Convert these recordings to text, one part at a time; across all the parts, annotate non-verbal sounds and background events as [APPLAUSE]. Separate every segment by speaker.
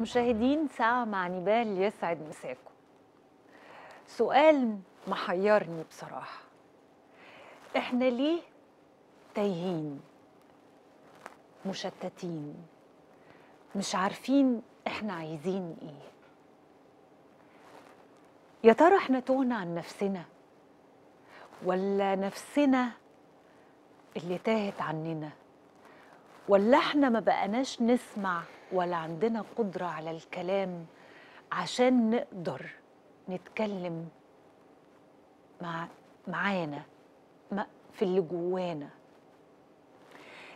Speaker 1: مشاهدين ساعة مع نبال يسعد مساكم. سؤال محيرني بصراحة. إحنا ليه تايهين مشتتين مش عارفين إحنا عايزين إيه؟ يا ترى إحنا تهنا عن نفسنا ولا نفسنا اللي تاهت عننا ولا إحنا ما بقناش نسمع ولا عندنا قدرة على الكلام عشان نقدر نتكلم مع معانا في اللي جوانا.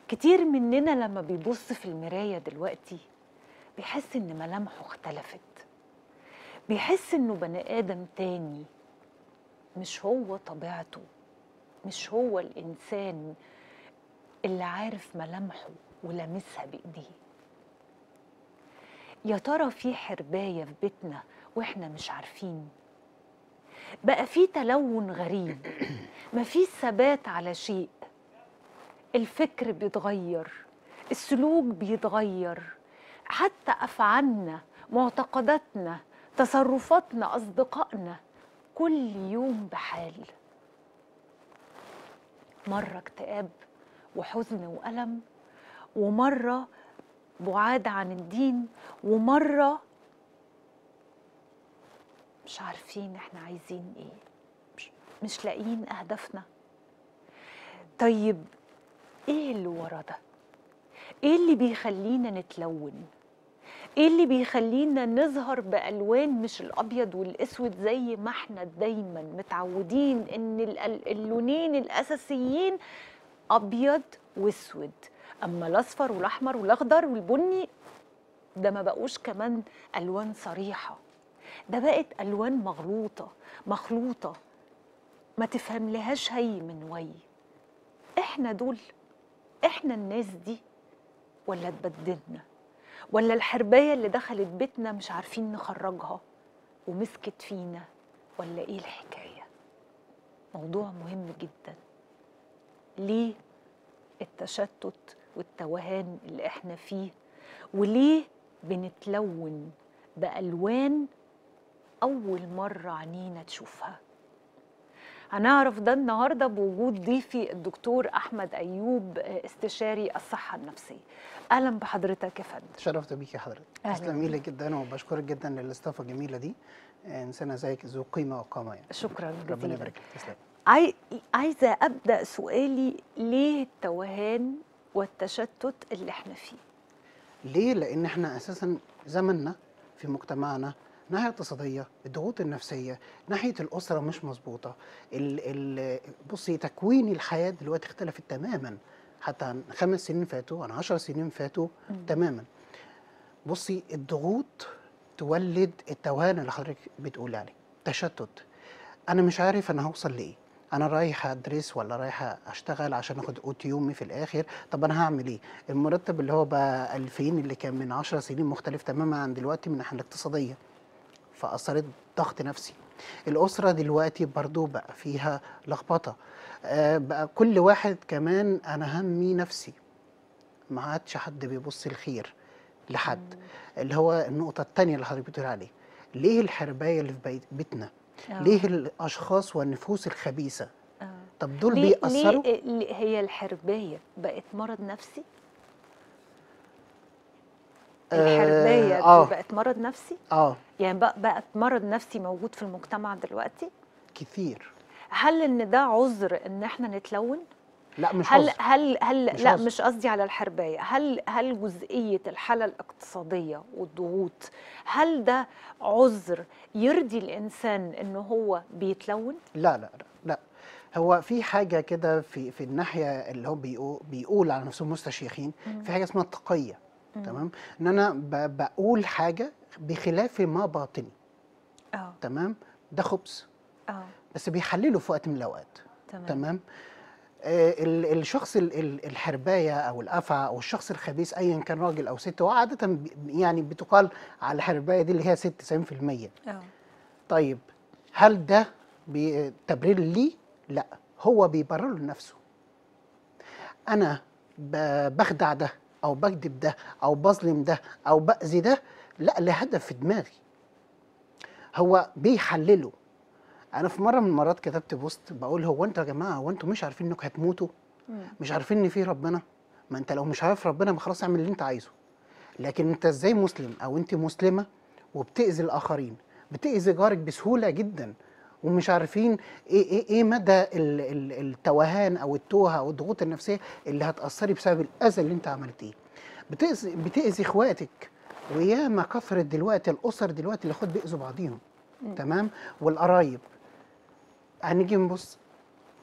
Speaker 1: كتير مننا لما بيبص في المراية دلوقتي بيحس إن ملامحه اختلفت. بيحس إنه بني آدم تاني مش هو طبيعته مش هو الإنسان اللي عارف ملامحه ولامسها بإيديه. يا ترى في حرباية في بيتنا وإحنا مش عارفين؟ بقى في تلون غريب مفيش ثبات على شيء. الفكر بيتغير السلوك بيتغير. حتى أفعالنا معتقداتنا تصرفاتنا أصدقائنا كل يوم بحال. مرة اكتئاب وحزن وألم ومرة بعاد عن الدين ومرة مش عارفين إحنا عايزين إيه مش, مش لاقيين أهدافنا. طيب إيه اللي ورا ده؟ إيه اللي بيخلينا نتلون؟ إيه اللي بيخلينا نظهر بألوان مش الأبيض والأسود زي ما إحنا دايما متعودين إن ال- ال- اللونين الأساسيين أبيض وأسود؟ أما الأصفر والأحمر والأخضر والبني ده ما بقوش كمان ألوان صريحة. ده بقت ألوان مغلوطة مخلوطة. ما تفهم لهاش هي من وي إحنا دول إحنا الناس دي ولا اتبدلنا؟ ولا الحرباية اللي دخلت بيتنا مش عارفين نخرجها ومسكت فينا ولا إيه الحكاية؟ موضوع مهم جدا. ليه التشتت والتوهان اللي إحنا فيه. وليه بنتلون بألوان أول مرة عينينا تشوفها؟ هنعرف ده النهارده بوجود ضيفي الدكتور أحمد أيوب استشاري الصحة النفسية. أهلا بحضرتك يا فندم.
Speaker 2: تشرفت بيك يا حضرتك.
Speaker 1: أهلاً
Speaker 2: تسلمي لي جدا وبشكرك جدا للاستضافة الجميلة دي. إنسانة زيك ذو قيمة وقامة يعني.
Speaker 1: شكرا
Speaker 2: ربنا
Speaker 1: جزيلا.
Speaker 2: يبارك لك. تسلم.
Speaker 1: عاي... عايزة أبدأ سؤالي ليه التوهان والتشتت اللي إحنا فيه.
Speaker 2: ليه؟ لأن إحنا أساسا زمننا في مجتمعنا ناحية اقتصادية الضغوط النفسية ناحية الأسرة مش مظبوطة. بصي تكوين الحياة دلوقتي اختلفت تماما. حتى عن خمس سنين فاتوا عن عشر سنين فاتوا
Speaker 1: مم.
Speaker 2: تماما. بصي الضغوط تولد التوهان اللي حضرتك بتقولي عليه تشتت. أنا مش عارف أنا هوصل لإيه. أنا رايح أدرس ولا رايح أشتغل عشان آخد قوت يومي في الآخر؟ طب أنا هعمل إيه؟ المرتب اللي هو بقى 2000 اللي كان من 10 سنين مختلف تماما عن دلوقتي من الناحية الاقتصادية. فأثرت ضغط نفسي. الأسرة دلوقتي برضو بقى فيها لخبطة. آه بقى كل واحد كمان أنا همي نفسي. ما عادش حد بيبص الخير لحد. اللي هو النقطة الثانية اللي حضرتك بتقول عليه ليه الحرباية اللي في بيت بيتنا
Speaker 1: آه.
Speaker 2: ليه الأشخاص والنفوس الخبيثة؟
Speaker 1: آه.
Speaker 2: طب دول
Speaker 1: ليه
Speaker 2: بيأثروا؟
Speaker 1: ليه هي الحربايه بقت مرض نفسي؟ الحربايه دي
Speaker 2: آه.
Speaker 1: بقت مرض نفسي؟
Speaker 2: آه.
Speaker 1: يعني بق- بقت مرض نفسي موجود في المجتمع دلوقتي؟
Speaker 2: كتير.
Speaker 1: هل إن ده عذر إن إحنا نتلون؟
Speaker 2: لا مش
Speaker 1: هل. هل هل
Speaker 2: مش
Speaker 1: لا
Speaker 2: عذر.
Speaker 1: مش قصدي على الحربايه هل هل جزئية الحالة الاقتصادية والضغوط هل ده عذر يرضي الإنسان إن هو بيتلون؟
Speaker 2: لا لا لا. لا هو في حاجة كده في في الناحية اللي هو بيقول, بيقول على نفسهم مستشيخين في حاجة اسمها التقية تمام؟ إن أنا بقول حاجة بخلاف ما باطني.
Speaker 1: آه.
Speaker 2: تمام؟ ده خبث.
Speaker 1: آه.
Speaker 2: بس بيحلله في وقت من الأوقات.
Speaker 1: تمام.
Speaker 2: تمام؟ الشخص ال- ال- الحرباية أو الافعى أو الشخص الخبيث ايا كان راجل أو ست هو عادة يعني بتقال على الحرباية دي اللي هي 6 90%
Speaker 1: آه.
Speaker 2: طيب هل ده تبرير ليه؟ لا هو بيبرر لنفسه أنا بخدع ده أو بكذب ده أو بظلم ده أو بأذي ده لا لهدف في دماغي. هو بيحلله. أنا في مره من المرات كتبت بوست بقول هو أنتوا يا جماعة هو أنتوا مش عارفين انكم هتموتوا. مش عارفين إن في ربنا؟ ما انت لو مش عارف ربنا ما خلاص اعمل اللي انت عايزه. لكن انت إزاي مسلم أو انت مسلمة وبتأذي الآخرين بتأذي جارك بسهولة جدا ومش عارفين إيه إيه إيه مدى ال- ال- التوهان أو التوهة أو الضغوط النفسية اللي هتأثري بسبب الأذى اللي انت عملتيه بتاذي بتأذي إخواتك وياما كثرت دلوقتي الأسر دلوقتي الاخوات بيأذوا بعضيهم. تمام؟ والقرايب هنيجي نبص.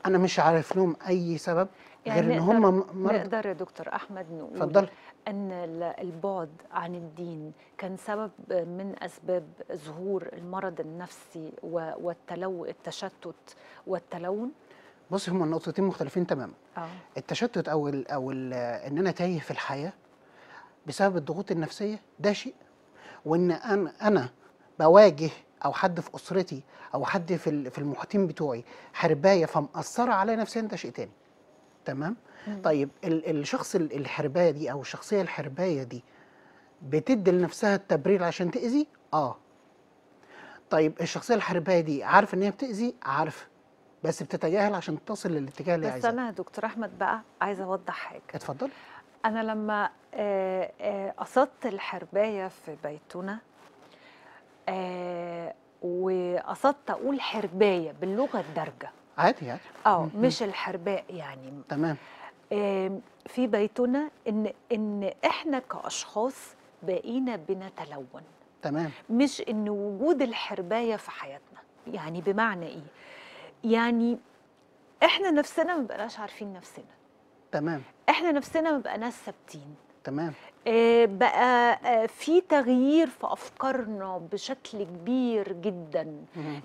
Speaker 2: أنا مش عارف لهم أي سبب
Speaker 1: يعني
Speaker 2: غير
Speaker 1: إن
Speaker 2: هم مرضى.
Speaker 1: نقدر يا دكتور أحمد نقول
Speaker 2: اتفضل.
Speaker 1: إن ال- البعد عن الدين كان سبب من أسباب ظهور المرض النفسي والتلو التشتت والتلون؟
Speaker 2: بص هما النقطتين مختلفين تماما.
Speaker 1: آه.
Speaker 2: التشتت أو ال أو ال إن أنا تايه في الحياة بسبب الضغوط النفسية ده شيء. وإن أنا أنا بواجه أو حد في أسرتي أو حد في في المحيطين بتوعي حرباية فمأثرة عليا نفسيا ده شيء تاني. تمام؟
Speaker 1: مم.
Speaker 2: طيب ال- الشخص ال- الحرباية دي أو الشخصية الحرباية دي بتدي لنفسها التبرير عشان تأذي؟ آه. طيب الشخصية الحرباية دي عارفه إن هي بتأذي؟ عارفه بس بتتجاهل عشان تصل للاتجاه اللي
Speaker 1: بس
Speaker 2: عايزاه.
Speaker 1: أنا يا دكتور أحمد بقى عايزة أوضح حاجة.
Speaker 2: اتفضل.
Speaker 1: أنا لما آه، آه، قصدت الحرباية في بيتنا وقصدت أقول حرباية باللغة الدارجة.
Speaker 2: عادي عادي آه.
Speaker 1: مش الحرباء يعني.
Speaker 2: تمام.
Speaker 1: آم، في بيتنا إن إن إحنا كأشخاص بقينا بنتلون.
Speaker 2: تمام.
Speaker 1: مش إن وجود الحرباية في حياتنا. يعني بمعنى إيه؟ يعني إحنا نفسنا ما بقناش عارفين نفسنا.
Speaker 2: تمام.
Speaker 1: إحنا نفسنا ما بقناش ثابتين.
Speaker 2: تمام.
Speaker 1: آه، بقى آه، في تغيير في أفكارنا بشكل كبير جدا.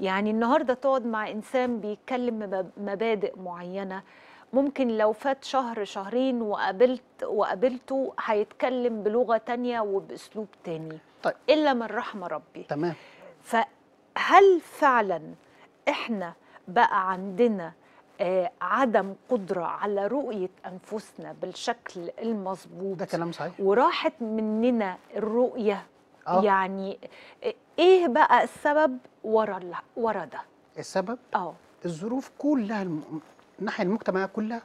Speaker 1: يعني النهارده تقعد مع إنسان بيتكلم مب- مبادئ معينة. ممكن لو فات شهر شهرين وقابلت وقابلته هيتكلم بلغة تانية وبأسلوب تاني.
Speaker 2: طيب.
Speaker 1: إلا من رحم ربي.
Speaker 2: تمام.
Speaker 1: فهل فعلا إحنا بقى عندنا عدم قدرة على رؤية أنفسنا بالشكل المظبوط.
Speaker 2: ده كلام صحيح.
Speaker 1: وراحت مننا الرؤية.
Speaker 2: آه.
Speaker 1: يعني إيه بقى السبب ورا ورا ده؟
Speaker 2: السبب؟
Speaker 1: آه.
Speaker 2: الظروف كلها الم... الناحيه المجتمعيه كلها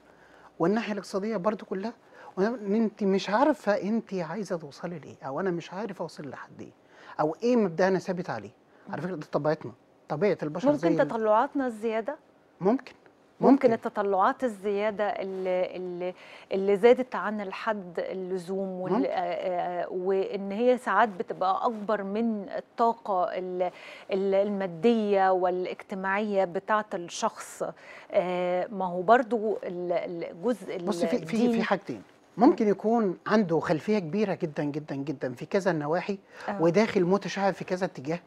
Speaker 2: والناحية الاقتصادية برضو كلها. أنت مش عارفة أنت عايزة توصلي لإيه أو أنا مش عارف أوصل لحد إيه أو إيه مبدا أنا ثابت عليه. على فكرة دي طبيعتنا طبيعة البشر
Speaker 1: ممكن تطلعاتنا الزيادة؟
Speaker 2: ممكن.
Speaker 1: ممكن. التطلعات الزيادة اللي اللي, اللي زادت عن الحد اللزوم وال-. آه، آه، وإن هي ساعات بتبقى أكبر من الطاقة ال- ال- المادية والاجتماعية بتاعة الشخص. آه، ما هو برضو ال- الجزء
Speaker 2: بص في في في حاجتين. ممكن يكون عنده خلفية كبيرة جدا جدا جدا في كذا النواحي وداخل متشعب في كذا اتجاه.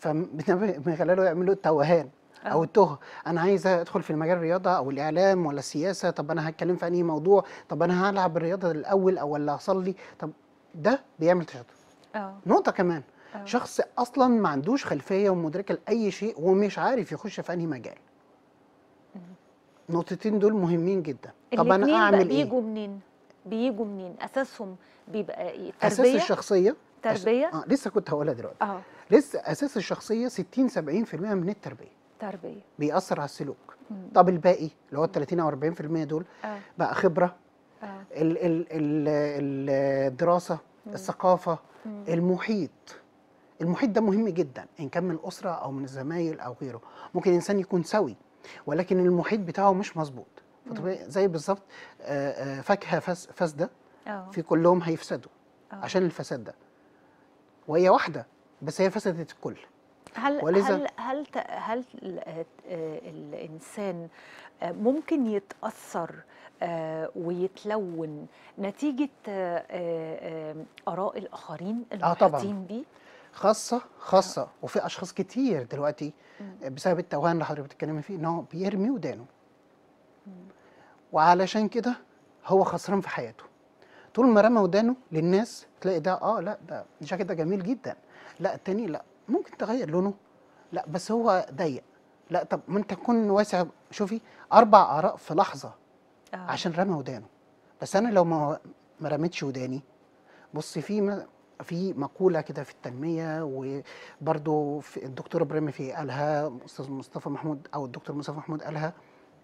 Speaker 2: فمن [LAUGHS] خلاله يعملوا التوهان أو
Speaker 1: آه.
Speaker 2: التوه. أنا عايز أدخل في المجال الرياضة أو الإعلام ولا السياسة. طب أنا هتكلم في أنهي موضوع؟ طب أنا هلعب الرياضة الأول أو ولا اصلي طب ده بيعمل تشتت. نقطة كمان.
Speaker 1: آه.
Speaker 2: شخص أصلا ما عندوش خلفية ومدركه لأي شيء ومش عارف يخش في أنهي مجال. النقطتين دول مهمين جدا. طب
Speaker 1: أنا
Speaker 2: أعمل إيه؟
Speaker 1: بيجوا منين؟ بيجوا منين؟ أساسهم بيبقى إيه؟
Speaker 2: أساس
Speaker 1: تربيه
Speaker 2: الشخصية؟ أس-
Speaker 1: تربية؟
Speaker 2: آه لسه كنت هقولها دلوقتي.
Speaker 1: آه
Speaker 2: لسه أساس الشخصية 60 70% من التربية.
Speaker 1: تربية.
Speaker 2: بيأثر على السلوك.
Speaker 1: مم.
Speaker 2: طب الباقي اللي هو ال 30 أو 40% دول
Speaker 1: آه.
Speaker 2: بقى خبرة
Speaker 1: آه.
Speaker 2: ال ال ال الدراسة
Speaker 1: مم.
Speaker 2: الثقافة
Speaker 1: مم.
Speaker 2: المحيط. المحيط ده مهم جدا إن كان من الأسرة أو من الزمايل أو غيره. ممكن انسان يكون سوي ولكن المحيط بتاعه مش مظبوط. زي بالظبط آه، آه، فاكهة فاس- فاسدة
Speaker 1: آه.
Speaker 2: في كلهم هيفسدوا
Speaker 1: آه.
Speaker 2: عشان الفساد ده. وهي واحدة بس هي فسدت الكل.
Speaker 1: هل
Speaker 2: ولذا-
Speaker 1: هل هل ت- هل آه، الإنسان آه، ممكن يتأثر آه، ويتلون نتيجة
Speaker 2: آراء الآخرين.
Speaker 1: المحيطين بيه
Speaker 2: خاصة خاصة وفي أشخاص كتير دلوقتي. بسبب التوهان اللي حضرتك بتتكلمي فيه إن هو بيرمي ودانه. وعلشان كده هو خسران في حياته طول ما رمى ودانه للناس تلاقي ده آه لا ده الجاكيت ده جميل جدا لا التاني لا ممكن تغير لونه. لا بس هو ضيق. لا طب ما انت تكون واسع. شوفي أربع آراء في لحظة
Speaker 1: آه.
Speaker 2: عشان رمى ودانه. بس أنا لو ما ما رميتش وداني بصي في في مقولة كده في التنمية في الدكتور إبراهيم في قالها أستاذ مصطفى محمود أو الدكتور مصطفى محمود قالها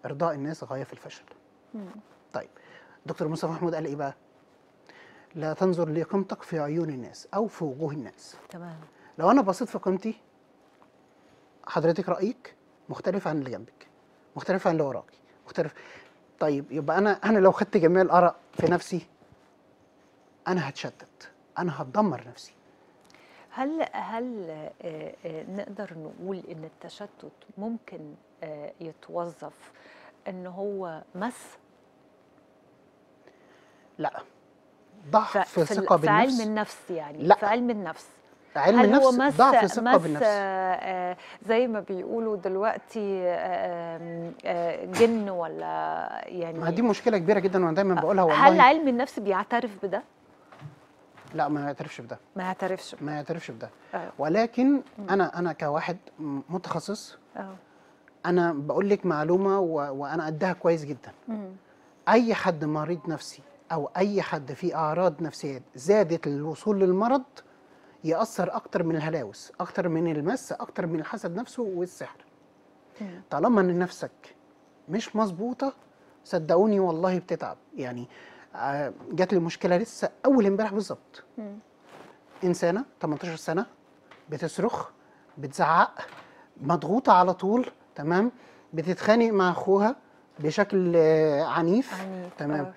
Speaker 2: إرضاء الناس غاية في الفشل.
Speaker 1: مم.
Speaker 2: طيب دكتور مصطفى محمود قال إيه بقى؟ لا تنظر لقيمتك في عيون الناس أو في وجوه الناس.
Speaker 1: تمام.
Speaker 2: لو أنا بصيت في قيمتي حضرتك رأيك مختلف عن اللي جنبك مختلف عن اللي وراكي مختلف. طيب يبقى أنا أنا لو خدت جميع الآراء في نفسي أنا هتشتت أنا هتدمر نفسي.
Speaker 1: هل هل آه، آه، نقدر نقول إن التشتت ممكن آه، يتوظف إن هو مس؟
Speaker 2: لا. ضعف
Speaker 1: ف-
Speaker 2: في
Speaker 1: في, علم
Speaker 2: بالنفس.
Speaker 1: النفس يعني
Speaker 2: لا.
Speaker 1: في علم النفس.
Speaker 2: علم
Speaker 1: هل هو
Speaker 2: النفس
Speaker 1: مس
Speaker 2: ضعف الثقة
Speaker 1: مس
Speaker 2: بالنفس.
Speaker 1: آه، آه، زي ما بيقولوا دلوقتي آه، آه، جن ولا يعني
Speaker 2: ما دي مشكلة كبيرة جدا وأنا دايما بقولها
Speaker 1: هل
Speaker 2: والله.
Speaker 1: علم النفس بيعترف بده؟
Speaker 2: لا ما يعترفش بده.
Speaker 1: ما يعترفش
Speaker 2: ما يعترفش بده.
Speaker 1: آه.
Speaker 2: ولكن أنا أنا كواحد متخصص
Speaker 1: آه.
Speaker 2: أنا بقول لك معلومة و... وأنا قدها كويس جدا.
Speaker 1: مم.
Speaker 2: أي حد مريض نفسي أو أي حد فيه أعراض نفسية زادت للوصول للمرض يأثر أكتر من الهلاوس أكتر من المس أكتر من الحسد نفسه والسحر. طالما إن نفسك مش مظبوطة صدقوني والله بتتعب يعني آه، جات لي مشكلة لسه أول امبارح بالظبط. إنسانة 18 سنة بتصرخ بتزعق مضغوطة على طول تمام بتتخانق مع أخوها بشكل آه، عنيف
Speaker 1: عنيف
Speaker 2: تمام
Speaker 1: آه.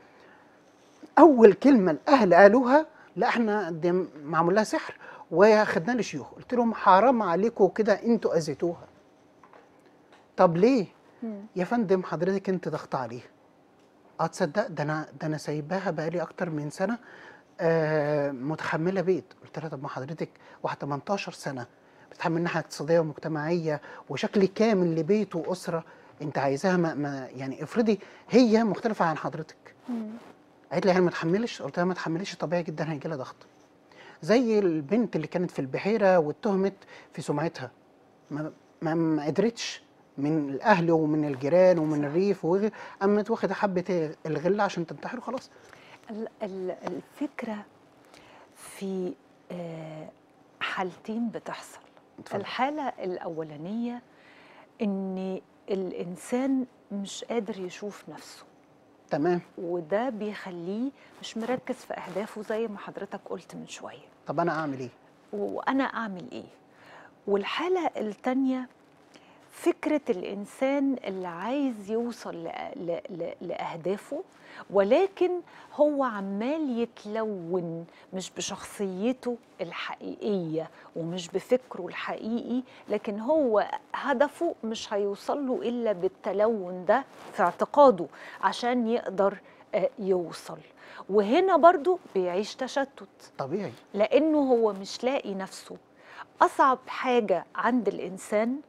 Speaker 2: أول كلمة الأهل قالوها لا إحنا دي معمول لها سحر وخدناها لشيوخ قلت لهم حرام عليكم كده أنتوا أذيتوها. طب ليه؟
Speaker 1: مم.
Speaker 2: يا فندم حضرتك انت ضغط عليها آه تصدق ده أنا ده أنا سايباها بقالي أكتر من سنة آه متحملة بيت. قلت لها طب ما حضرتك واحدة 18 سنة بتتحمل ناحية اقتصادية ومجتمعية وشكل كامل لبيت وأسرة. انت عايزاها ما, ما يعني افرضي هي مختلفة عن حضرتك.
Speaker 1: مم.
Speaker 2: قالت لي أنا ما اتحملش قلت لها ما تحمليش طبيعي جدا هيجي لها ضغط. زي البنت اللي كانت في البحيرة واتهمت في سمعتها ما ما, ما قدرتش من الأهل ومن الجيران ومن. الريف وغير قامت واخدة حبة الغلة عشان تنتحر وخلاص
Speaker 1: ال- ال- الفكرة في آه، حالتين بتحصل
Speaker 2: اتفضل.
Speaker 1: الحالة الأولانية إن الإنسان مش قادر يشوف نفسه
Speaker 2: تمام.
Speaker 1: وده بيخليه مش مركز في أهدافه زي ما حضرتك قلت من شوية.
Speaker 2: طب أنا أعمل إيه؟
Speaker 1: وأنا أعمل إيه؟ والحالة التانية فكرة الإنسان اللي عايز يوصل لأهدافه ولكن هو عمال يتلون مش بشخصيته الحقيقية ومش بفكره الحقيقي لكن هو هدفه مش هيوصل له إلا بالتلون ده في اعتقاده عشان يقدر آه، يوصل. وهنا برضو بيعيش تشتت.
Speaker 2: طبيعي.
Speaker 1: لأنه هو مش لاقي نفسه. أصعب حاجة عند الإنسان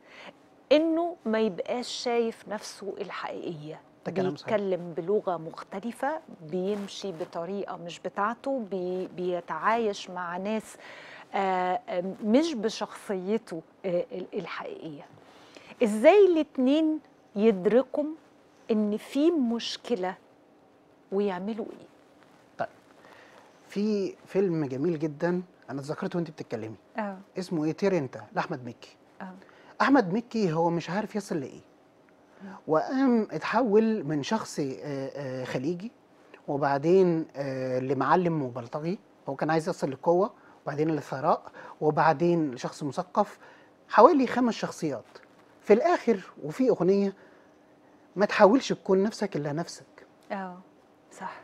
Speaker 1: إنه ما يبقاش شايف نفسه
Speaker 2: الحقيقية.
Speaker 1: بيتكلم بلغة مختلفة بيمشي بطريقة مش بتاعته بي بيتعايش مع ناس آه، آه، مش بشخصيته آه، ال- الحقيقية. إزاي الاتنين يدركوا إن في مشكلة ويعملوا إيه؟
Speaker 2: طيب في فيلم جميل جدا أنا اتذكرته وانت بتتكلمي.
Speaker 1: آه.
Speaker 2: اسمه إيه؟ طير أنت لأحمد مكي.
Speaker 1: آه.
Speaker 2: أحمد مكي هو مش عارف يصل لإيه. وقام اتحول من شخص آه، آه، خليجي وبعدين آه، لمعلم وبلطجي. هو كان عايز يصل للقوة وبعدين للثراء وبعدين لشخص مثقف. حوالي خمس شخصيات. في الآخر وفي أغنية ما تحاولش تكون نفسك إلا نفسك.
Speaker 1: آه صح.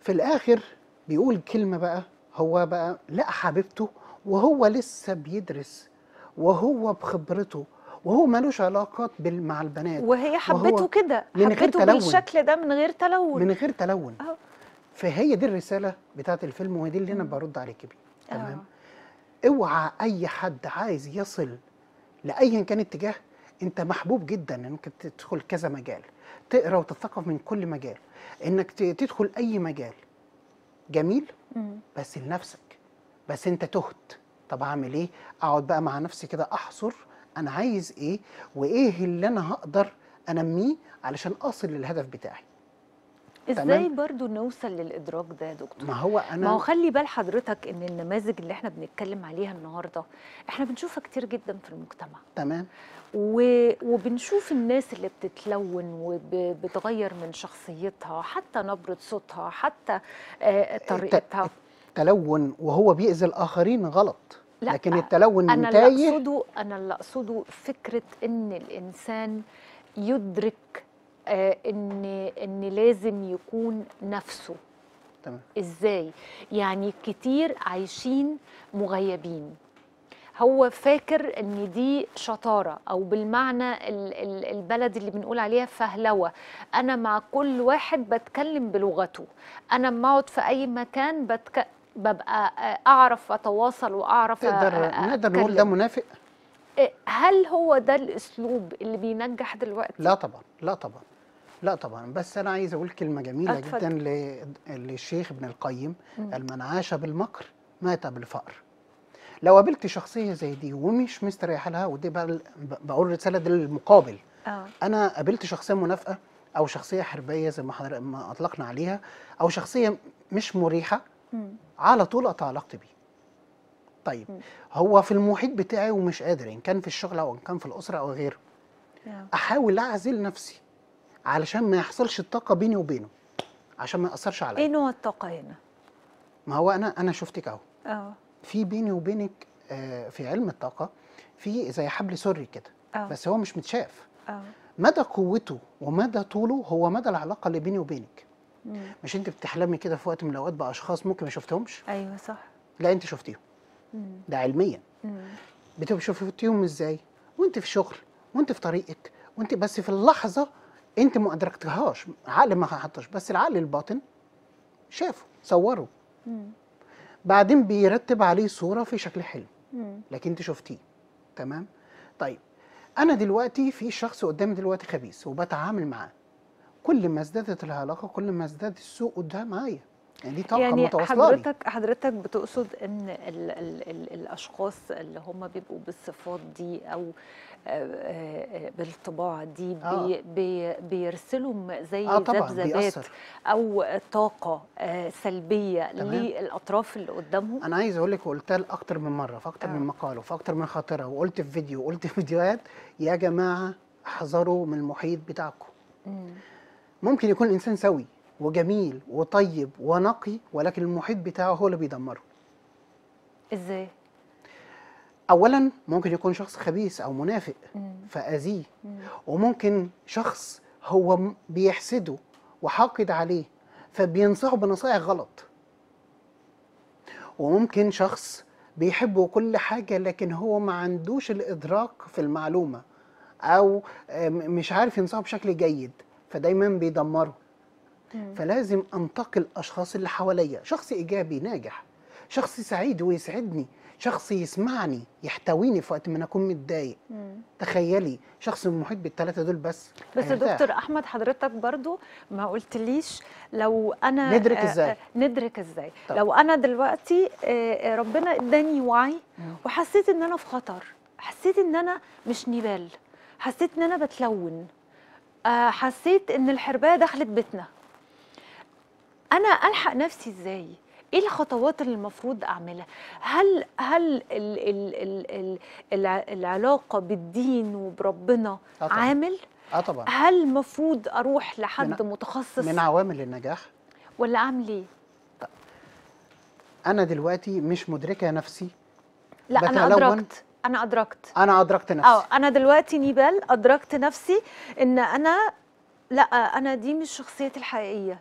Speaker 2: في الآخر بيقول كلمة بقى هو بقى لقى حبيبته وهو لسه بيدرس وهو بخبرته وهو ملوش علاقات مع البنات.
Speaker 1: وهي حبته كده حبته. بالشكل ده من غير تلون.
Speaker 2: من غير تلون. فهي دي الرسالة بتاعت الفيلم ودي اللي أنا برد عليك بيه تمام. اوعى أي حد عايز يصل لايا كان اتجاه أنت محبوب جدا إنك تدخل كذا مجال. تقرأ وتتثقف من كل مجال. إنك تدخل أي مجال. جميل؟
Speaker 1: مم.
Speaker 2: بس لنفسك. بس أنت تهت. طب أعمل إيه؟ أقعد بقى مع نفسي كده أحصر أنا عايز إيه وإيه اللي أنا هقدر أنميه علشان أصل للهدف بتاعي. إزاي.
Speaker 1: برضو نوصل للإدراك ده يا دكتور؟
Speaker 2: ما هو أنا
Speaker 1: ما هو خلي بال حضرتك إن النماذج اللي إحنا بنتكلم عليها النهارده إحنا بنشوفها كتير جدا في المجتمع.
Speaker 2: تمام.
Speaker 1: و... وبنشوف الناس اللي بتتلون وبتغير من شخصيتها حتى نبرة صوتها حتى آه، طريقتها.
Speaker 2: التلون وهو بيأذي الآخرين غلط.
Speaker 1: لا،
Speaker 2: لكن التلون
Speaker 1: أنا اللي
Speaker 2: تايه
Speaker 1: اقصده أنا اللي أقصده فكرة إن الإنسان يدرك آه، ان إن لازم يكون نفسه.
Speaker 2: تمام.
Speaker 1: إزاي؟ يعني كتير عايشين مغيبين. هو فاكر إن دي شطارة أو بالمعنى ال- ال- البلد اللي بنقول عليها فهلوة. أنا مع كل واحد بتكلم بلغته. أنا لما أقعد في أي مكان بتك... ببقى آه، أعرف أتواصل
Speaker 2: وأعرف
Speaker 1: أ-
Speaker 2: نقدر نقول ده. منافق
Speaker 1: إيه، هل هو ده الأسلوب اللي بينجح دلوقتي
Speaker 2: لا طبعا لا طبعا لا طبعا بس أنا عايز أقول كلمة جميلة
Speaker 1: اتفضل.
Speaker 2: جدا للشيخ ابن القيم. المن عاش بالمكر مات بالفقر لو قابلت شخصية زي دي ومش مستريح لها ودي بقى بقول رسالة دي للمقابل
Speaker 1: آه
Speaker 2: أنا قابلت شخصية منافقة أو شخصية حربية زي ما حضرتك ما أطلقنا عليها أو شخصية مش
Speaker 1: مريحة.
Speaker 2: على طول قطع علاقتي بيه. طيب
Speaker 1: مم.
Speaker 2: هو في المحيط بتاعي ومش قادر إن كان في الشغل أو إن كان في الأسرة أو غيره.
Speaker 1: آه.
Speaker 2: أحاول أعزل نفسي علشان ما يحصلش الطاقة بيني وبينه عشان ما يأثرش
Speaker 1: إيه
Speaker 2: عليا
Speaker 1: نوع الطاقة هنا؟
Speaker 2: ما هو أنا أنا شفتك أهو.
Speaker 1: أه.
Speaker 2: في بيني وبينك آه، في علم الطاقة في زي حبل سري كده
Speaker 1: أه.
Speaker 2: بس هو مش متشاف.
Speaker 1: أه.
Speaker 2: مدى قوته ومدى طوله هو مدى العلاقة اللي بيني وبينك.
Speaker 1: مم.
Speaker 2: مش انت بتحلمي كده في وقت من الأوقات بأشخاص ممكن ما شفتهمش
Speaker 1: أيوه صح
Speaker 2: لا انت شفتيهم
Speaker 1: مم.
Speaker 2: ده علميا. بتبقى شفتيهم إزاي وانت في شغل وانت في طريقك وانت بس في اللحظة انت ما أدركتهاش عقل ما حطش بس العقل الباطن شافه صوره
Speaker 1: مم.
Speaker 2: بعدين بيرتب عليه صورة في شكل حلم
Speaker 1: مم.
Speaker 2: لكن انت شفتيه تمام طيب أنا دلوقتي في شخص قدامي دلوقتي خبيث وبتعامل معاه كل ما ازدادت العلاقة كل ما ازداد السوء قدام معايا يعني دي طاقة
Speaker 1: يعني
Speaker 2: متواصلة لي
Speaker 1: حضرتك حضرتك بتقصد إن ال ال ال الأشخاص اللي هم بيبقوا بالصفات دي أو آه، آه، بالطباع دي بي
Speaker 2: آه.
Speaker 1: بي بيرسلوا زي ذبذبات
Speaker 2: بيأثر
Speaker 1: أو طاقة آه، سلبية
Speaker 2: تمام.
Speaker 1: للأطراف اللي قدامهم
Speaker 2: أنا عايز أقول لك وقلتها أكتر من مرة في أكتر
Speaker 1: آه.
Speaker 2: من مقال وفي أكتر من خاطرة وقلت في فيديو وقلت في فيديوهات يا جماعة احذروا من المحيط بتاعكم. ممكن يكون الإنسان سوي وجميل وطيب ونقي ولكن المحيط بتاعه هو اللي بيدمره
Speaker 1: إزاي
Speaker 2: اولا ممكن يكون شخص خبيث أو منافق. فأذيه
Speaker 1: مم.
Speaker 2: وممكن شخص هو بيحسده وحاقد عليه فبينصحه بنصائح غلط وممكن شخص بيحبه كل حاجة لكن هو ما عندوش الإدراك في المعلومة أو آه، مش عارف ينصحه بشكل جيد فدايما بيدمره
Speaker 1: مم.
Speaker 2: فلازم أنتقي الأشخاص اللي حواليا شخص إيجابي ناجح شخص سعيد ويسعدني شخص يسمعني يحتويني في وقت ما أنا أكون متضايق. تخيلي شخص محيط بالثلاثة دول بس
Speaker 1: بس
Speaker 2: هيرتاح.
Speaker 1: دكتور أحمد حضرتك برضو ما قلتليش لو أنا
Speaker 2: ندرك
Speaker 1: آه،
Speaker 2: إزاي؟
Speaker 1: آه، ندرك إزاي
Speaker 2: طب.
Speaker 1: لو أنا دلوقتي آه، ربنا إداني وعي. وحسيت إن أنا في خطر حسيت إن أنا مش نبال حسيت إن أنا بتلون حسيت إن الحربايه دخلت بيتنا. أنا ألحق نفسي إزاي؟ إيه الخطوات اللي المفروض أعملها؟ هل هل ال ال ال ال الع- العلاقة بالدين وبربنا
Speaker 2: آه طبعاً.
Speaker 1: عامل؟
Speaker 2: آه طبعا.
Speaker 1: هل المفروض أروح لحد
Speaker 2: من-
Speaker 1: متخصص؟
Speaker 2: من عوامل النجاح؟
Speaker 1: ولا أعمل إيه؟
Speaker 2: أنا دلوقتي مش مدركة نفسي.
Speaker 1: لا
Speaker 2: أنا.
Speaker 1: أدركت. أنا أدركت.
Speaker 2: أنا أدركت نفسي.
Speaker 1: آه أنا دلوقتي نيبال أدركت نفسي إن أنا لا أنا دي مش شخصيتي الحقيقية.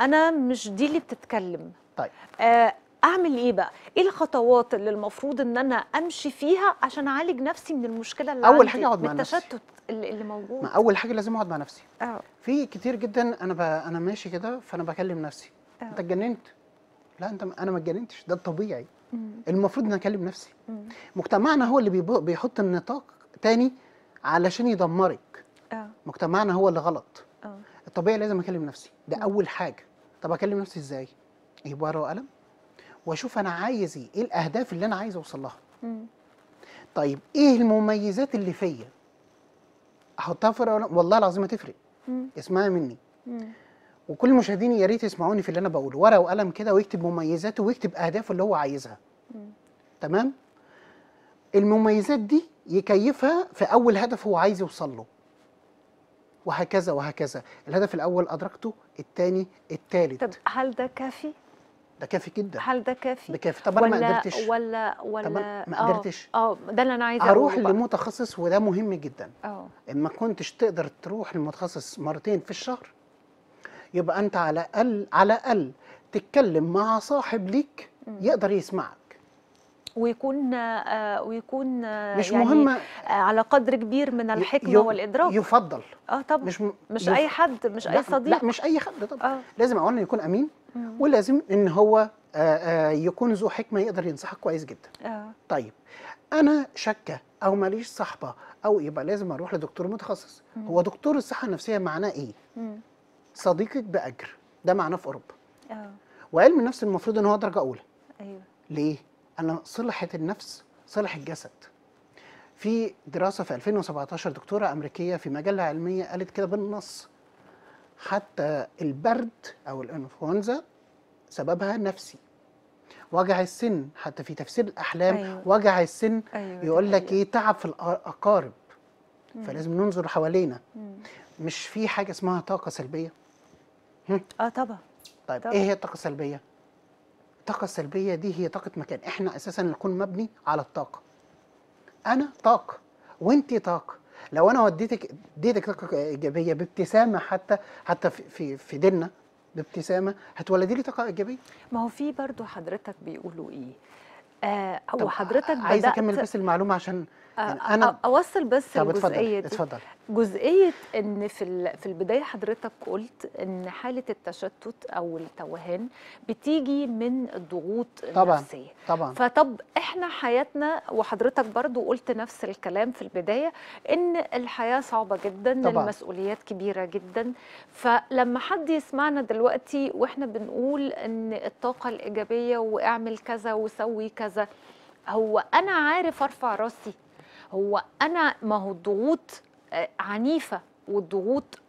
Speaker 1: أنا مش دي اللي بتتكلم.
Speaker 2: طيب.
Speaker 1: آه، أعمل إيه بقى؟ إيه الخطوات اللي المفروض إن أنا أمشي فيها عشان أعالج نفسي من المشكلة اللي
Speaker 2: حاجة أقعد
Speaker 1: من
Speaker 2: مع نفسي.
Speaker 1: التشتت اللي, موجود.
Speaker 2: ما أول حاجة لازم أقعد مع نفسي.
Speaker 1: آه.
Speaker 2: في كتير جدا أنا ب... أنا ماشي كده فأنا بكلم نفسي.
Speaker 1: آه.
Speaker 2: أنت اتجننت. لا أنت أنا ما اتجننتش ده الطبيعي. المفروض إن أكلم نفسي. مجتمعنا هو اللي. بيحط النطاق تاني علشان يدمرك.
Speaker 1: آه.
Speaker 2: مجتمعنا هو اللي غلط.
Speaker 1: آه.
Speaker 2: الطبيعي لازم أكلم نفسي. ده. أول حاجة. طب أكلم نفسي إزاي؟ أجيب ورقه وقلم وأشوف أنا عايز إيه إيه الأهداف اللي أنا عايز أوصل لها. طيب إيه المميزات اللي فيا؟ أحطها في ورقه والله العظيم هتفرق. اسمعي مني.
Speaker 1: مم،
Speaker 2: وكل المشاهدين يا ريت يسمعوني في اللي أنا بقوله. ورقة وقلم كده ويكتب مميزاته ويكتب أهدافه اللي هو عايزها. تمام؟ المميزات دي يكيفها في أول هدف هو عايز يوصل له. وهكذا وهكذا. الهدف الأول أدركته الثاني الثالث
Speaker 1: طب هل ده كافي؟
Speaker 2: ده كافي جدا.
Speaker 1: هل ده كافي؟
Speaker 2: ده كافي. طب أنا ما قدرتش.
Speaker 1: ولا ولا
Speaker 2: طب ما
Speaker 1: آه،
Speaker 2: قدرتش.
Speaker 1: آه ده اللي
Speaker 2: أنا
Speaker 1: عايزة بقى.
Speaker 2: لمتخصص وده مهم جدا.
Speaker 1: آه.
Speaker 2: إن ما كنتش تقدر تروح للمتخصص مرتين في الشهر يبقى أنت على الاقل على الاقل تتكلم مع صاحب ليك يقدر يسمعك.
Speaker 1: ويكون آه ويكون آه
Speaker 2: مش
Speaker 1: يعني
Speaker 2: مهم.
Speaker 1: آه على قدر كبير من
Speaker 2: الحكمة
Speaker 1: والإدراك.
Speaker 2: يفضل.
Speaker 1: آه طبعا.
Speaker 2: مش
Speaker 1: مش,
Speaker 2: م...
Speaker 1: مش
Speaker 2: يف-
Speaker 1: أي حد مش
Speaker 2: أي
Speaker 1: صديق
Speaker 2: لا مش أي حد طبعا.
Speaker 1: آه.
Speaker 2: لازم اولا يكون أمين
Speaker 1: مم.
Speaker 2: ولازم إن هو آه، آه، يكون ذو حكمة يقدر ينصحك كويس جدا.
Speaker 1: آه.
Speaker 2: طيب أنا شاكه أو ماليش صاحبة أو يبقى لازم أروح لدكتور متخصص. هو دكتور الصحة النفسية معناه إيه؟
Speaker 1: مم.
Speaker 2: صديقك بأجر. ده معناه في أوروبا.
Speaker 1: آه.
Speaker 2: وعلم النفس المفروض إن هو درجة أولى.
Speaker 1: أيوه.
Speaker 2: ليه؟ أنا صلحة النفس صلح الجسد. في دراسة في 2017 دكتورة أمريكية في مجلة علمية قالت كده بالنص. حتى البرد أو الإنفلونزا سببها نفسي. وجع السن حتى في تفسير الأحلام
Speaker 1: أيوة.
Speaker 2: وجع السن
Speaker 1: دي
Speaker 2: يقول لك. إيه؟ تعب في الأقارب.
Speaker 1: مم.
Speaker 2: فلازم ننظر حوالينا.
Speaker 1: مم.
Speaker 2: مش في حاجة اسمها طاقة سلبية.
Speaker 1: آه طبعا.
Speaker 2: طيب
Speaker 1: طبعا.
Speaker 2: إيه هي الطاقة السلبية؟ الطاقة السلبية دي هي طاقة مكان. إحنا أساسا نكون مبني على الطاقة. أنا طاقة وانت طاقة. لو أنا وديتك اديتك طاقة إيجابية بابتسامة حتى حتى في في, في ديننا بابتسامة هتولدي لي طاقة إيجابية؟
Speaker 1: ما هو في برضو حضرتك بيقولوا إيه؟ آه هو حضرتك
Speaker 2: عايز
Speaker 1: بدأت
Speaker 2: اكمل بس المعلومة عشان أنا
Speaker 1: أوصل بس
Speaker 2: طب اتفضل
Speaker 1: الجزئيه دي
Speaker 2: اتفضل
Speaker 1: جزئية إن في في البداية حضرتك قلت إن حالة التشتت أو التوهان بتيجي من الضغوط
Speaker 2: طبعا.
Speaker 1: النفسية
Speaker 2: طبعا
Speaker 1: فطب إحنا حياتنا وحضرتك برضو قلت نفس الكلام في البداية إن الحياة صعبة جدا
Speaker 2: طبعاً.
Speaker 1: المسؤوليات كبيرة جدا فلما حد يسمعنا دلوقتي وإحنا بنقول إن الطاقة الإيجابية وأعمل كذا وسوي كذا هو أنا عارف أرفع راسي هو أنا ما هو الضغوط آه، عنيفة والضغوط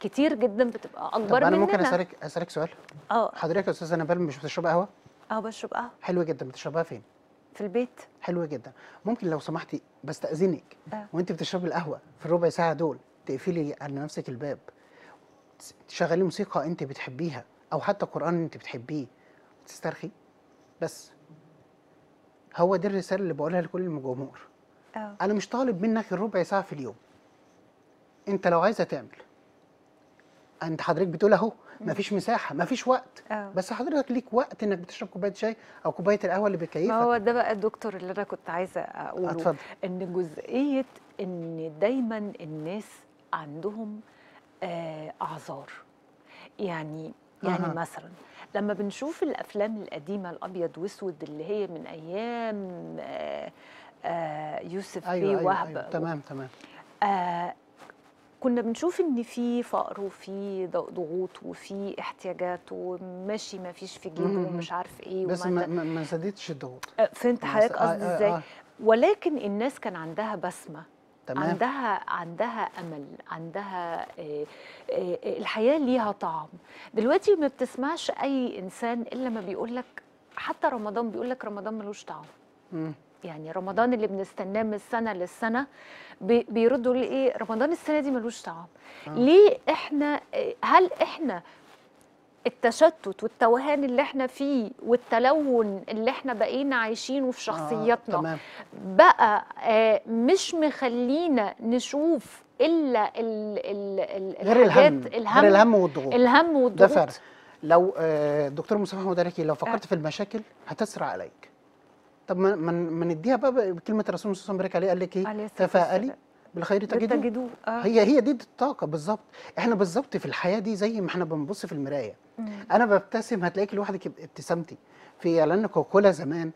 Speaker 1: كتير جدا بتبقى أكبر
Speaker 2: أنا ممكن
Speaker 1: مننا.
Speaker 2: أسألك أسألك سؤال؟
Speaker 1: آه.
Speaker 2: حضرتك يا استاذه نبال مش بتشرب قهوة؟
Speaker 1: آه بشرب قهوة.
Speaker 2: حلو جدا. بتشربها فين؟
Speaker 1: في البيت.
Speaker 2: حلو جدا. ممكن لو سمحتي بستأذنك
Speaker 1: آه.
Speaker 2: وأنت بتشربي القهوة في الربع ساعة دول تقفلي على نفسك الباب تشغلي موسيقى أنت بتحبيها أو حتى قرآن أنت بتحبيه تسترخي بس. هو دي الرسالة اللي بقولها لكل الجمهور.
Speaker 1: آه.
Speaker 2: أنا مش طالب منك الربع ساعة في اليوم. أنت لو عايزه تعمل أنت حضرتك بتقول أهو مفيش مساحة مفيش وقت.
Speaker 1: آه.
Speaker 2: بس حضرتك ليك وقت إنك بتشرب كوباية شاي أو كوباية القهوة اللي
Speaker 1: ما
Speaker 2: بتكيفك
Speaker 1: هو ده بقى الدكتور اللي أنا كنت عايزة أقوله
Speaker 2: اتفضل.
Speaker 1: إن جزئية إن دايما الناس عندهم آه أعذار. يعني يعني
Speaker 2: أها.
Speaker 1: مثلا لما بنشوف الأفلام القديمة الأبيض وأسود اللي هي من أيام آه يوسف
Speaker 2: أيوه
Speaker 1: بيه
Speaker 2: أيوه,
Speaker 1: وهب
Speaker 2: أيوة. تمام تمام
Speaker 1: آه كنا بنشوف إن في فقر وفي ضغوط وفي احتياجات وماشي ما فيش في جيبه. ومش عارف إيه
Speaker 2: بس
Speaker 1: وما
Speaker 2: ما, ما, زادتش الضغوط
Speaker 1: آه، فهمت حضرتك قصدي
Speaker 2: آه، آه،
Speaker 1: إزاي
Speaker 2: آه.
Speaker 1: ولكن الناس كان عندها بسمة
Speaker 2: تمام
Speaker 1: عندها عندها أمل عندها آه، آه، آه، الحياة ليها طعم دلوقتي ما بتسمعش أي إنسان إلا ما بيقول لك حتى رمضان بيقول لك رمضان ملوش طعم. يعني رمضان اللي بنستناه من السنة للسنة بي- بيردوا لي إيه رمضان السنة دي ملوش طعم.
Speaker 2: آه.
Speaker 1: ليه إحنا آه، هل إحنا التشتت والتوهان اللي إحنا فيه والتلون اللي إحنا بقينا عايشينه في
Speaker 2: آه،
Speaker 1: شخصياتنا
Speaker 2: تمام.
Speaker 1: بقى آه، مش مخلينا نشوف إلا ال ال ال
Speaker 2: غير الهم
Speaker 1: الحاجات-
Speaker 2: غير الهم والضغوط.
Speaker 1: الهم
Speaker 2: ده
Speaker 1: والضغوط.
Speaker 2: فرق. لو آه، دكتور مصطفى محمود عليكي لو
Speaker 1: آه.
Speaker 2: فكرت في المشاكل هتسرع عليك. طب ما ما نديها بقى بكلمه الرسول صلى الله عليه وسلم عليه قال لك إيه؟
Speaker 1: عليه
Speaker 2: تفاءلي. بالخير تجدوه.
Speaker 1: آه.
Speaker 2: هي هي دي الطاقة بالظبط. إحنا بالظبط في الحياة دي زي ما إحنا بنبص في المراية.
Speaker 1: مم.
Speaker 2: أنا ببتسم هتلاقيك لوحدك ابتسامتي في إعلان كوكولا زمان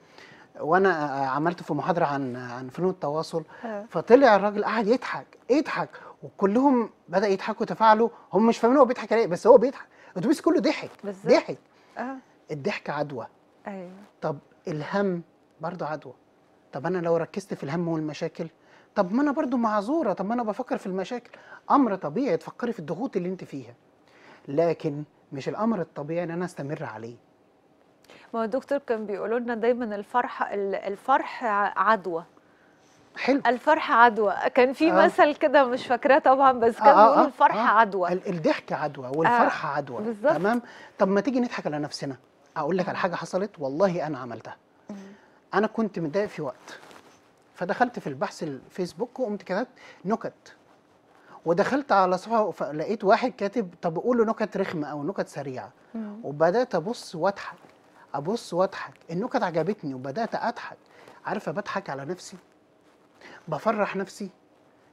Speaker 2: وأنا عملت في محاضرة عن عن فنون التواصل
Speaker 1: آه.
Speaker 2: فطلع الراجل قاعد يضحك يضحك. وكلهم بدا يضحكوا وتفاعلوا. هم مش فاهمين هو بيضحك على إيه بس هو بيضحك. الاتوبيس كله ضحك. ضحك.
Speaker 1: آه.
Speaker 2: الضحك عدوى.
Speaker 1: أيوه.
Speaker 2: طب الهم برضه عدوى. طب أنا لو ركزت في الهم والمشاكل طب ما أنا برضه معذورة طب ما أنا بفكر في المشاكل. أمر طبيعي تفكري في الضغوط اللي أنت فيها. لكن مش الأمر الطبيعي إن أنا أستمر عليه.
Speaker 1: ما هو الدكتور كان بيقولوا لنا دايما الفرح ال- الفرح عدوى.
Speaker 2: حلو.
Speaker 1: الفرح عدوى. كان في
Speaker 2: آه.
Speaker 1: مثل كده مش فاكراه طبعا بس كان
Speaker 2: آه، آه،
Speaker 1: بيقول
Speaker 2: آه،
Speaker 1: الفرح
Speaker 2: آه.
Speaker 1: عدوى.
Speaker 2: ال- الضحك عدوى والفرحه عدوى.
Speaker 1: بالظبط.
Speaker 2: تمام؟ طب ما تيجي نضحك على نفسنا. أقول لك على حاجة حصلت والله أنا عملتها. أنا كنت متضايق في وقت. فدخلت في البحث الفيسبوك وقمت كتبت نكت. ودخلت على صفحة فلقيت واحد كاتب طب قول له نكت رخمة أو نكت سريعة.
Speaker 1: مم.
Speaker 2: وبدأت أبص وأضحك. أبص وأضحك. النكت عجبتني وبدأت أضحك. عارفة بضحك على نفسي؟ بفرح نفسي.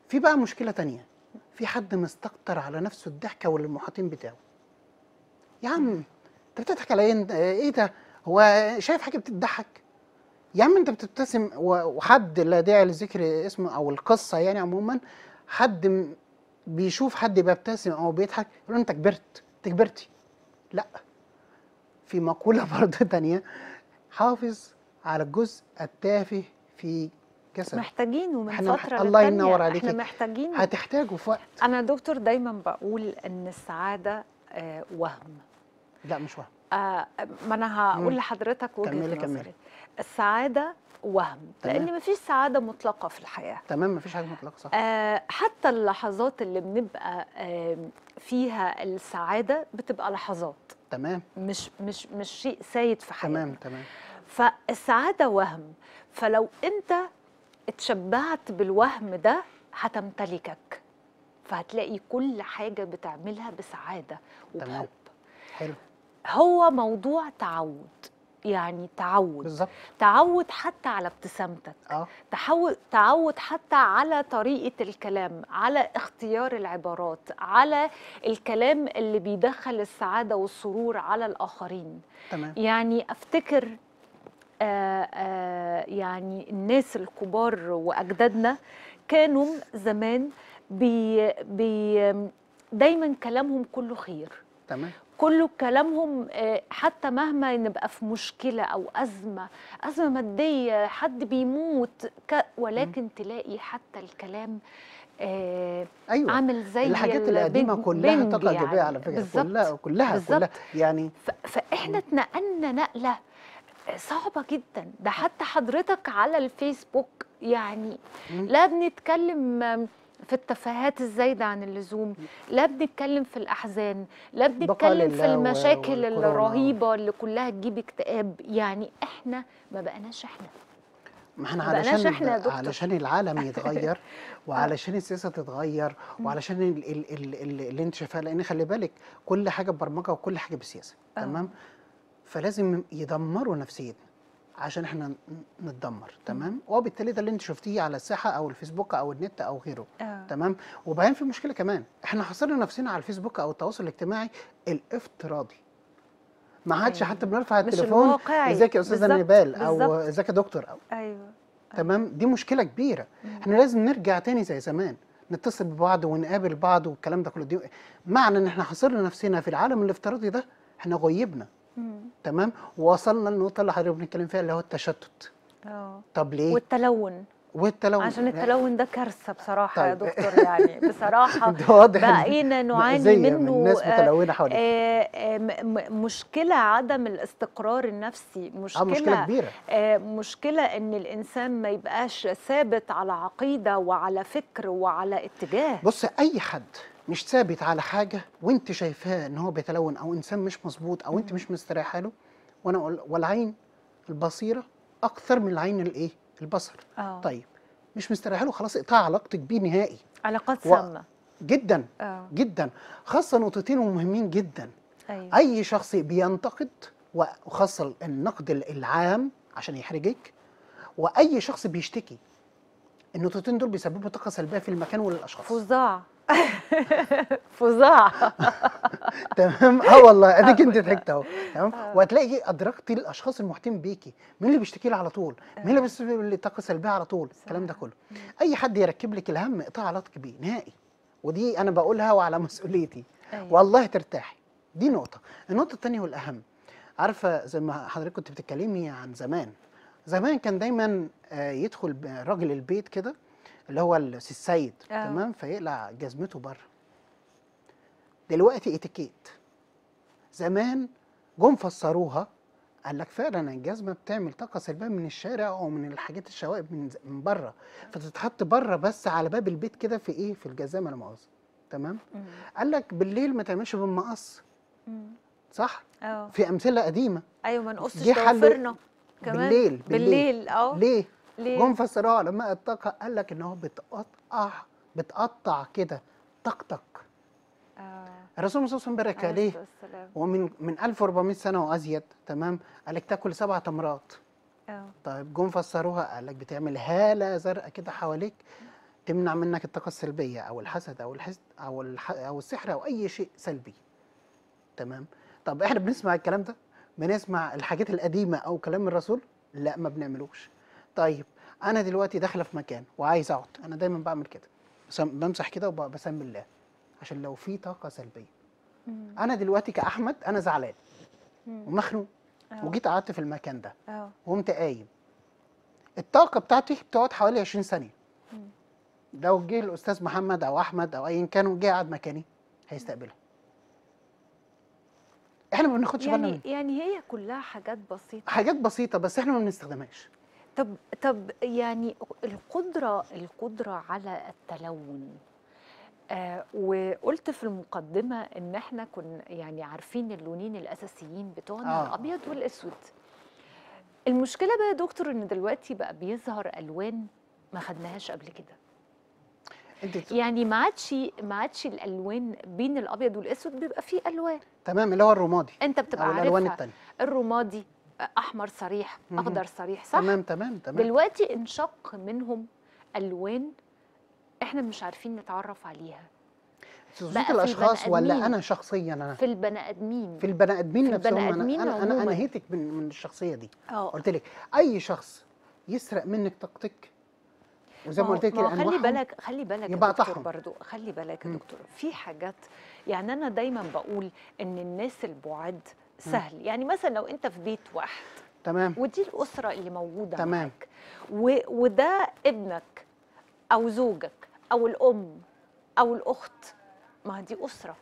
Speaker 2: في بقى مشكلة تانية. في حد مستكتر على نفسه الضحكة والمحاطين بتاعه. يا عم أنت بتضحك على إيه؟ إيه ده؟ هو شايف حاجة بتضحك؟ يا عم انت بتبتسم وحد لا داعي لذكر اسمه أو القصة يعني عموما حد بيشوف حد بيبتسم أو بيضحك يقول انت كبرت انت كبرتي. لا. في مقولة [LAUGHS] برضه تانية حافظ على الجزء التافه في جسدك
Speaker 1: محتاجينه من
Speaker 2: إحنا
Speaker 1: فترة
Speaker 2: الله. ينور عليكي.
Speaker 1: إحنا محتاجينه.
Speaker 2: هتحتاجه في وقت.
Speaker 1: أنا دكتور دايما بقول إن السعادة آه، وهم.
Speaker 2: لا مش وهم.
Speaker 1: آه، ما أنا هقول. لحضرتك وجهة
Speaker 2: كملي- كملي.
Speaker 1: نظري. السعادة وهم
Speaker 2: تمام.
Speaker 1: لأن مفيش سعادة مطلقة في الحياة.
Speaker 2: تمام مفيش حاجة مطلقة صح.
Speaker 1: آه، حتى اللحظات اللي بنبقى فيها السعادة بتبقى لحظات.
Speaker 2: تمام.
Speaker 1: مش مش مش شيء سيد في حياتنا.
Speaker 2: تمام تمام.
Speaker 1: فالسعادة وهم. فلو أنت اتشبعت بالوهم ده هتمتلكك. فهتلاقي كل حاجة بتعملها بسعادة
Speaker 2: تمام.
Speaker 1: وبحب
Speaker 2: حلو.
Speaker 1: هو موضوع تعود يعني تعود.
Speaker 2: بالظبط.
Speaker 1: تعود حتى على ابتسامتك.
Speaker 2: آه.
Speaker 1: تعود تعود حتى على طريقة الكلام على اختيار العبارات على الكلام اللي بيدخل السعادة والسرور على الآخرين.
Speaker 2: تمام.
Speaker 1: يعني أفتكر آه آه يعني الناس الكبار وأجدادنا كانوا زمان بي بي دايما كلامهم كله خير.
Speaker 2: تمام.
Speaker 1: كله كلامهم آه، حتى مهما نبقى في مشكلة أو أزمة أزمة مادية حد بيموت ك- ولكن تلاقي حتى الكلام آه،
Speaker 2: أيوه
Speaker 1: عامل زي
Speaker 2: الحاجات القديمة
Speaker 1: البنج-
Speaker 2: كلها طاقة إيجابية على فكرة
Speaker 1: بالظبط.
Speaker 2: كلها كلها
Speaker 1: بالظبط.
Speaker 2: كلها يعني
Speaker 1: ف- فإحنا اتنقلنا نقلة صعبة جدا ده حتى حضرتك على الفيسبوك يعني
Speaker 2: مم.
Speaker 1: لا بنتكلم في التفاهات الزايدة عن اللزوم لا بنتكلم في الأحزان لا بنتكلم في المشاكل. الرهيبة اللي كلها تجيب اكتئاب يعني إحنا ما بقناش إحنا
Speaker 2: ما
Speaker 1: إحنا علشان دكتور.
Speaker 2: علشان العالم يتغير [LAUGHS] وعلشان السياسة تتغير وعلشان ال ال ال ال اللي أنت شايفاه لأن خلي بالك كل حاجة ببرمجه وكل حاجة بسياسة
Speaker 1: آه.
Speaker 2: تمام فلازم يدمروا نفسيتنا عشان إحنا نتدمر تمام؟ وبالتالي ده اللي انت شفتيه على الساحة أو الفيسبوك أو النت أو غيره تمام؟ وبعدين في مشكلة كمان إحنا حصرنا نفسنا على الفيسبوك أو التواصل الاجتماعي الافتراضي. ما عادش
Speaker 1: أيوة.
Speaker 2: حتى بنرفع التليفون. ازيك يا
Speaker 1: أستاذة
Speaker 2: نبال
Speaker 1: أو.
Speaker 2: ازيك يا دكتور أو
Speaker 1: أيوه.
Speaker 2: تمام؟ دي مشكلة كبيرة. إحنا لازم نرجع تاني زي زمان نتصل ببعض ونقابل بعض والكلام ده كله. دي معنى إن إحنا حصرنا نفسنا في العالم الافتراضي ده إحنا غيبنا.
Speaker 1: مم.
Speaker 2: تمام؟ ووصلنا للنقطة اللي حضرتك بنتكلم فيها اللي هو التشتت.
Speaker 1: آه.
Speaker 2: طب ليه؟
Speaker 1: والتلون.
Speaker 2: والتلون.
Speaker 1: عشان التلون ده كارثة بصراحة يا
Speaker 2: طيب.
Speaker 1: دكتور يعني. [LAUGHS] بصراحة
Speaker 2: ده واضح
Speaker 1: بقينا نعاني
Speaker 2: مأزية
Speaker 1: منه
Speaker 2: من الناس
Speaker 1: آه،
Speaker 2: متلونة حواليك.
Speaker 1: آه، آه، م- م- مشكلة عدم الاستقرار النفسي.
Speaker 2: آه
Speaker 1: مشكلة
Speaker 2: مشكلة كبيرة.
Speaker 1: آه، مشكلة إن الإنسان ما يبقاش ثابت على عقيدة وعلى فكر وعلى اتجاه.
Speaker 2: بص أي حد مش ثابت على حاجة وانت شايفاه ان هو بيتلون أو انسان مش مظبوط أو انت مش مستريحه له وأنا أقول والعين البصيرة أكثر من العين الايه؟ البصر.
Speaker 1: آه.
Speaker 2: طيب مش مستريحه له خلاص اقطع علاقتك بيه نهائي.
Speaker 1: علاقات
Speaker 2: و-
Speaker 1: سامة
Speaker 2: جدا
Speaker 1: آه.
Speaker 2: جدا. خاصة نقطتين مهمين جدا.
Speaker 1: أيوة.
Speaker 2: أي شخص بينتقد وخاصه النقد العام عشان يحرجك وأي شخص بيشتكي النقطتين دول بيسببوا طاقة سلبية في المكان وللأشخاص.
Speaker 1: فظاع. [LAUGHS] فظاع. [LAUGHS]
Speaker 2: تمام. آه والله اديك انت. ضحكت اهو. تمام. وهتلاقي ادركتي الاشخاص المحيطين بيكي. مين اللي بيشتكي لي على طول؟ مين اللي بيسبب لي طاقة سلبية على طول؟ الكلام ده كله. اي حد يركب لك الهم اقطع علاقتك بيه نهائي. ودي أنا بقولها وعلى [LAUGHS] مسؤوليتي.
Speaker 1: أيوة.
Speaker 2: والله ترتاحي. دي نقطة. النقطة الثانية والأهم. عارفة زي ما حضرتك كنت بتتكلمي عن زمان. زمان كان دايما آه، يدخل راجل البيت كده اللي هو السي السيد
Speaker 1: آه.
Speaker 2: تمام؟ فيقلع جزمته بره. دلوقتي اتيكيت. زمان جم فسروها قال لك فعلا الجزمة بتعمل طاقة سلبية من الشارع أو من الحاجات الشوائب من من بره. فتتحط بره بس على باب البيت كده في إيه؟ في الجزامه لا مؤاخذه تمام. قال لك بالليل ما تعملش بالمقص. صح؟
Speaker 1: آه.
Speaker 2: في أمثلة قديمة.
Speaker 1: أيوه ما نقصش ضوافرنا كمان.
Speaker 2: بالليل بالليل,
Speaker 1: بالليل آه.
Speaker 2: ليه؟
Speaker 1: ليه؟
Speaker 2: جم فسروها علماء الطاقة قال لك إن هو بتقطع بتقطع كده طقطق
Speaker 1: آه.
Speaker 2: الرسول صلى الله عليه وسلم بارك
Speaker 1: عليه.
Speaker 2: ومن من 1400 سنة وأزيد تمام؟ قال لك تاكل سبع تمرات.
Speaker 1: آه.
Speaker 2: طيب جم فسروها قال لك بتعمل هالة زرقاء كده حواليك تمنع منك الطاقة السلبية أو الحسد أو الحسد أو الح... أو السحر أو أي شيء سلبي. تمام؟ طب إحنا بنسمع الكلام ده؟ بنسمع الحاجات القديمة أو كلام الرسول؟ لا ما بنعملوش. طيب أنا دلوقتي داخلة في مكان وعايز أقعد. أنا دايما بعمل كده. بمسح كده وبسمي الله. عشان لو في طاقة سلبية.
Speaker 1: مم.
Speaker 2: أنا دلوقتي كأحمد أنا زعلان. ومخنوق. وجيت قعدت في المكان ده وقمت قايم. الطاقة بتاعتي بتقعد حوالي 20 ثانية.
Speaker 1: مم.
Speaker 2: لو جه الأستاذ محمد أو أحمد أو ايا كان وجه قعد مكاني هيستقبلها إحنا ما بناخدش بالنا
Speaker 1: يعني يعني هي كلها حاجات بسيطة.
Speaker 2: حاجات بسيطة بس إحنا ما بنستخدمهاش.
Speaker 1: طب طب يعني القدرة القدرة على التلون آه وقلت في المقدمة إن إحنا كنا يعني عارفين اللونين الأساسيين بتوعنا
Speaker 2: آه.
Speaker 1: الأبيض والأسود. المشكلة بقى يا دكتور إن دلوقتي بقى بيظهر ألوان ما خدناهاش قبل كده.
Speaker 2: أنت
Speaker 1: يعني ما عادش ما عادش الألوان بين الأبيض والأسود بيبقى فيه ألوان.
Speaker 2: تمام اللي هو الرمادي
Speaker 1: أنت بتبقى
Speaker 2: أو
Speaker 1: الألوان
Speaker 2: التانية.
Speaker 1: الرمادي أحمر صريح. أخضر صريح صح؟
Speaker 2: تمام تمام تمام
Speaker 1: دلوقتي انشق منهم ألوان إحنا مش عارفين نتعرف عليها في الأشخاص
Speaker 2: ولا. أنا شخصيا أنا
Speaker 1: في البني آدمين
Speaker 2: في البني
Speaker 1: آدمين
Speaker 2: نفسهم
Speaker 1: أنا
Speaker 2: أنا أنا
Speaker 1: عموماً.
Speaker 2: نهيتك من من الشخصية دي
Speaker 1: آه
Speaker 2: قلت لك أي شخص يسرق منك طاقتك وزي ما قلت لك
Speaker 1: خلي بالك خلي بالك
Speaker 2: يبقى
Speaker 1: دكتور. برضو خلي بالك يا. دكتور في حاجات يعني أنا دايما بقول إن الناس البعاد سهل. يعني مثلا لو أنت في بيت واحد
Speaker 2: تمام.
Speaker 1: ودي الأسرة اللي موجودة
Speaker 2: تمام.
Speaker 1: معاك و... وده ابنك أو زوجك أو الأم أو الأخت ما دي أسرة.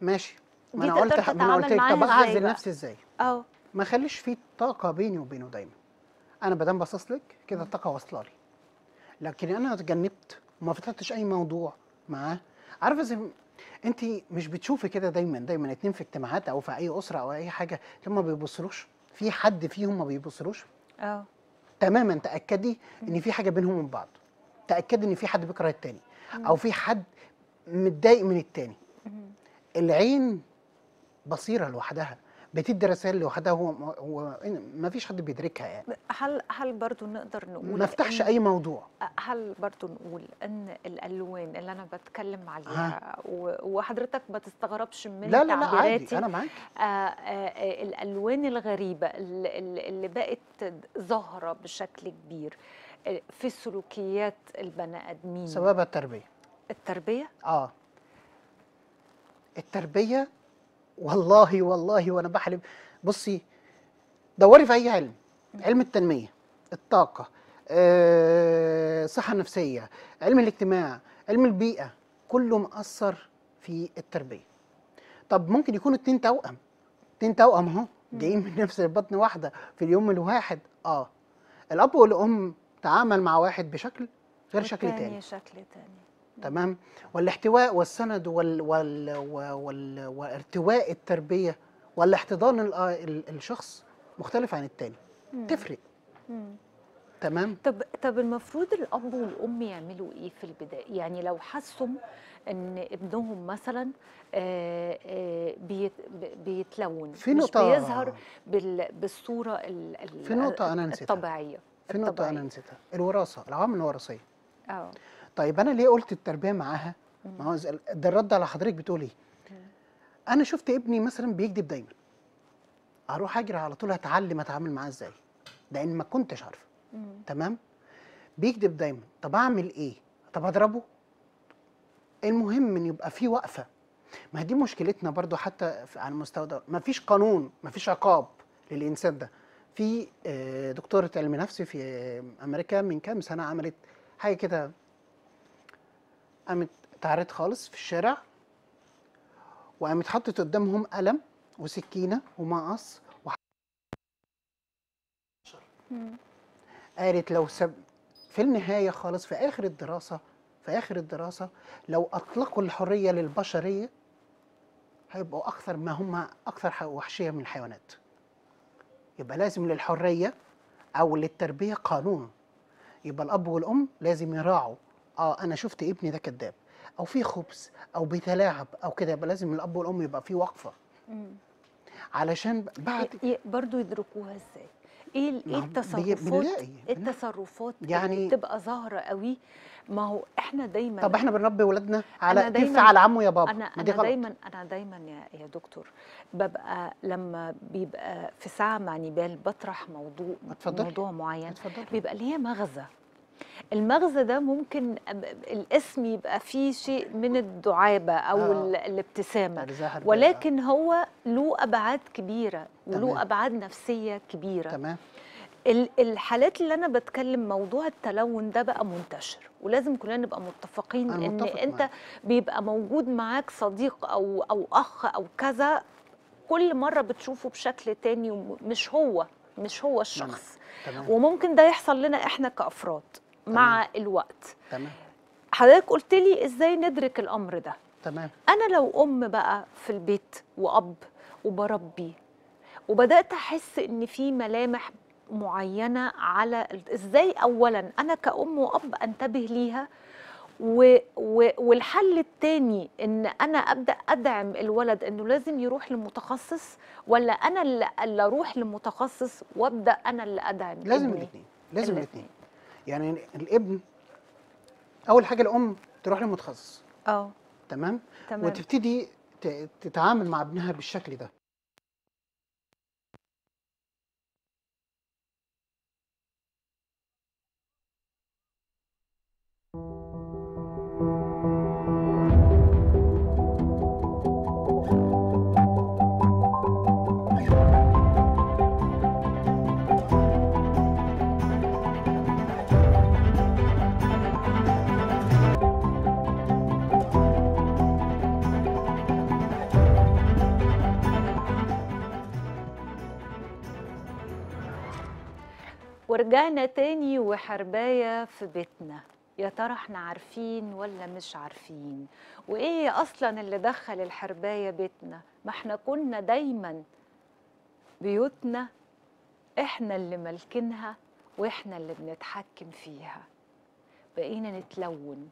Speaker 2: ماشي. ما أنا قلت ما أنا قلت لك. طب
Speaker 1: أعزل؟
Speaker 2: نفسي إزاي؟
Speaker 1: آه
Speaker 2: ما اخليش في طاقة بيني وبينه دايما. أنا بدام باصص لك كده الطاقة واصلة لي. لكن أنا اتجنبت وما فتحتش أي موضوع معاه. عارفه زي انت مش بتشوفي كده دايما دايما اتنين في اجتماعات أو في أي أسرة أو أي حاجة لما ما بيبصروش في حد فيهم ما بيبصروش
Speaker 1: آه.
Speaker 2: تماما تأكدي إن في حاجة بينهم وبين بعض. تأكدي إن في حد بيكره التاني أو في حد متضايق من التاني. العين بصيرة لوحدها. بتدي رسائل لوحدها هو هو ما فيش حد بيدركها يعني.
Speaker 1: هل هل برضو نقدر نقول
Speaker 2: ما افتحش أي موضوع.
Speaker 1: هل برضو نقول إن الألوان اللي أنا بتكلم عليها وحضرتك ما تستغربش من
Speaker 2: لا لا لا عادي أنا معاك.
Speaker 1: آه، آه، آه، الألوان الغريبة اللي, بقت ظاهرة بشكل كبير في سلوكيات البني آدمين.
Speaker 2: سببها التربية.
Speaker 1: التربية؟
Speaker 2: آه. التربية والله والله وأنا بحلم. بصي دوري في أي علم. علم التنمية الطاقة آه، الصحة النفسية علم الاجتماع علم البيئة كله مأثر في التربية. طب ممكن يكونوا اتنين توأم. اتنين توأم أهو جايين من نفس البطن واحدة في اليوم الواحد. آه. الأب والأم تعامل مع واحد بشكل غير شكل تاني.
Speaker 1: شكل تاني.
Speaker 2: تمام والاحتواء والسند وال وال وال وارتواء التربية ولا احتضان ال- ال- الشخص مختلف عن التاني
Speaker 1: مم.
Speaker 2: تفرق
Speaker 1: مم.
Speaker 2: تمام
Speaker 1: طب طب المفروض الأب والأم يعملوا إيه في البداية يعني لو حسوا إن ابنهم مثلا آه، آه، بيت بي- بيتلون
Speaker 2: في
Speaker 1: مش
Speaker 2: نقطة
Speaker 1: بيظهر بال بالصورة ال- ال-
Speaker 2: في نقطة أنا نسيتها.
Speaker 1: الطبيعية
Speaker 2: في
Speaker 1: نقطة.
Speaker 2: أنا نسيتها الوراثة العوامل الوراثية
Speaker 1: آه
Speaker 2: طيب أنا ليه قلت التربية معاها. ما هو ده الرد على حضرتك بتقولي أنا شفت ابني مثلا بيكذب دايما. أروح أجري على طول أتعلم أتعامل معاه إزاي؟ لأن ما كنتش عارفه. تمام؟ بيكذب دايما. طب أعمل إيه؟ طب أضربه؟ المهم إن يبقى في وقفة. ما دي مشكلتنا برضو حتى على المستوى ده. ما فيش قانون ما فيش عقاب للإنسان ده. في آه، دكتورة علم نفس في أمريكا من كام سنة عملت حاجة كده قامت اتعرضت خالص في الشارع وقامت حطت قدامهم قلم وسكينة ومقص وح-. قالت لو سب في النهاية خالص في آخر الدراسة في آخر الدراسة لو أطلقوا الحرية للبشرية هيبقوا أكثر ما هم أكثر وحشية من الحيوانات يبقى لازم للحرية أو للتربية قانون يبقى الأب والأم لازم يراعوا آه أنا شفت ابني ده كذاب أو في خبث أو بيتلاعب أو كده يبقى لازم الأب والأم يبقى في وقفة.
Speaker 1: مم.
Speaker 2: علشان بعد
Speaker 1: برضو يدركوها
Speaker 2: إزاي؟
Speaker 1: إيه
Speaker 2: إيه بي-
Speaker 1: التصرفات. التصرفات اللي
Speaker 2: يعني-
Speaker 1: بتبقى ظاهرة قوي؟ ما هو إحنا دايما
Speaker 2: طب إحنا بنربي ولادنا على كيف على عمه يا بابا؟ أنا
Speaker 1: أنا
Speaker 2: غلط.
Speaker 1: دايما أنا دايما يا يا دكتور ببقى لما بيبقى في ساعة مع نبال بطرح موضوع
Speaker 2: اتفضلي.
Speaker 1: موضوع معين
Speaker 2: اتفضل
Speaker 1: بيبقى ليه مغزى. المغزى ده ممكن الاسم يبقى فيه شيء من الدعابة أو
Speaker 2: آه.
Speaker 1: ال-
Speaker 2: الابتسامة.
Speaker 1: ولكن هو له أبعاد
Speaker 2: كبيرة.
Speaker 1: وله أبعاد نفسية كبيرة
Speaker 2: تمام
Speaker 1: ال- الحالات اللي أنا بتكلم موضوع التلون ده بقى منتشر ولازم كلنا نبقى متفقين إن
Speaker 2: متفق
Speaker 1: أنت
Speaker 2: معاك.
Speaker 1: بيبقى موجود معاك صديق أو أو أخ أو كذا كل مرة بتشوفه بشكل تاني ومش هو مش هو الشخص
Speaker 2: تمام
Speaker 1: وممكن ده يحصل لنا إحنا كأفراد مع الوقت.
Speaker 2: تمام.
Speaker 1: حضرتك قلت لي إزاي ندرك الأمر ده.
Speaker 2: تمام.
Speaker 1: أنا لو أم بقى في البيت وأب وبربي وبدأت أحس إن في ملامح معينة على إزاي اولا أنا كأم وأب أنتبه ليها؟ و و والحل التاني إن أنا أبدأ أدعم الولد إنه لازم يروح لمتخصص ولا أنا اللي, أروح لمتخصص وأبدأ أنا اللي أدعم
Speaker 2: لازم؟ الاثنين لازم. الاثنين يعني الابن أول حاجة الأم تروح لمتخصص
Speaker 1: آه.
Speaker 2: تمام؟
Speaker 1: تمام.
Speaker 2: وتبتدي تتعامل مع ابنها بالشكل ده.
Speaker 1: ورجعنا تاني وحرباية في بيتنا. يا ترى إحنا عارفين ولا مش عارفين؟ وإيه أصلا اللي دخل الحرباية بيتنا؟ ما إحنا كنا دايما بيوتنا إحنا اللي مالكينها وإحنا اللي بنتحكم فيها. بقينا نتلون.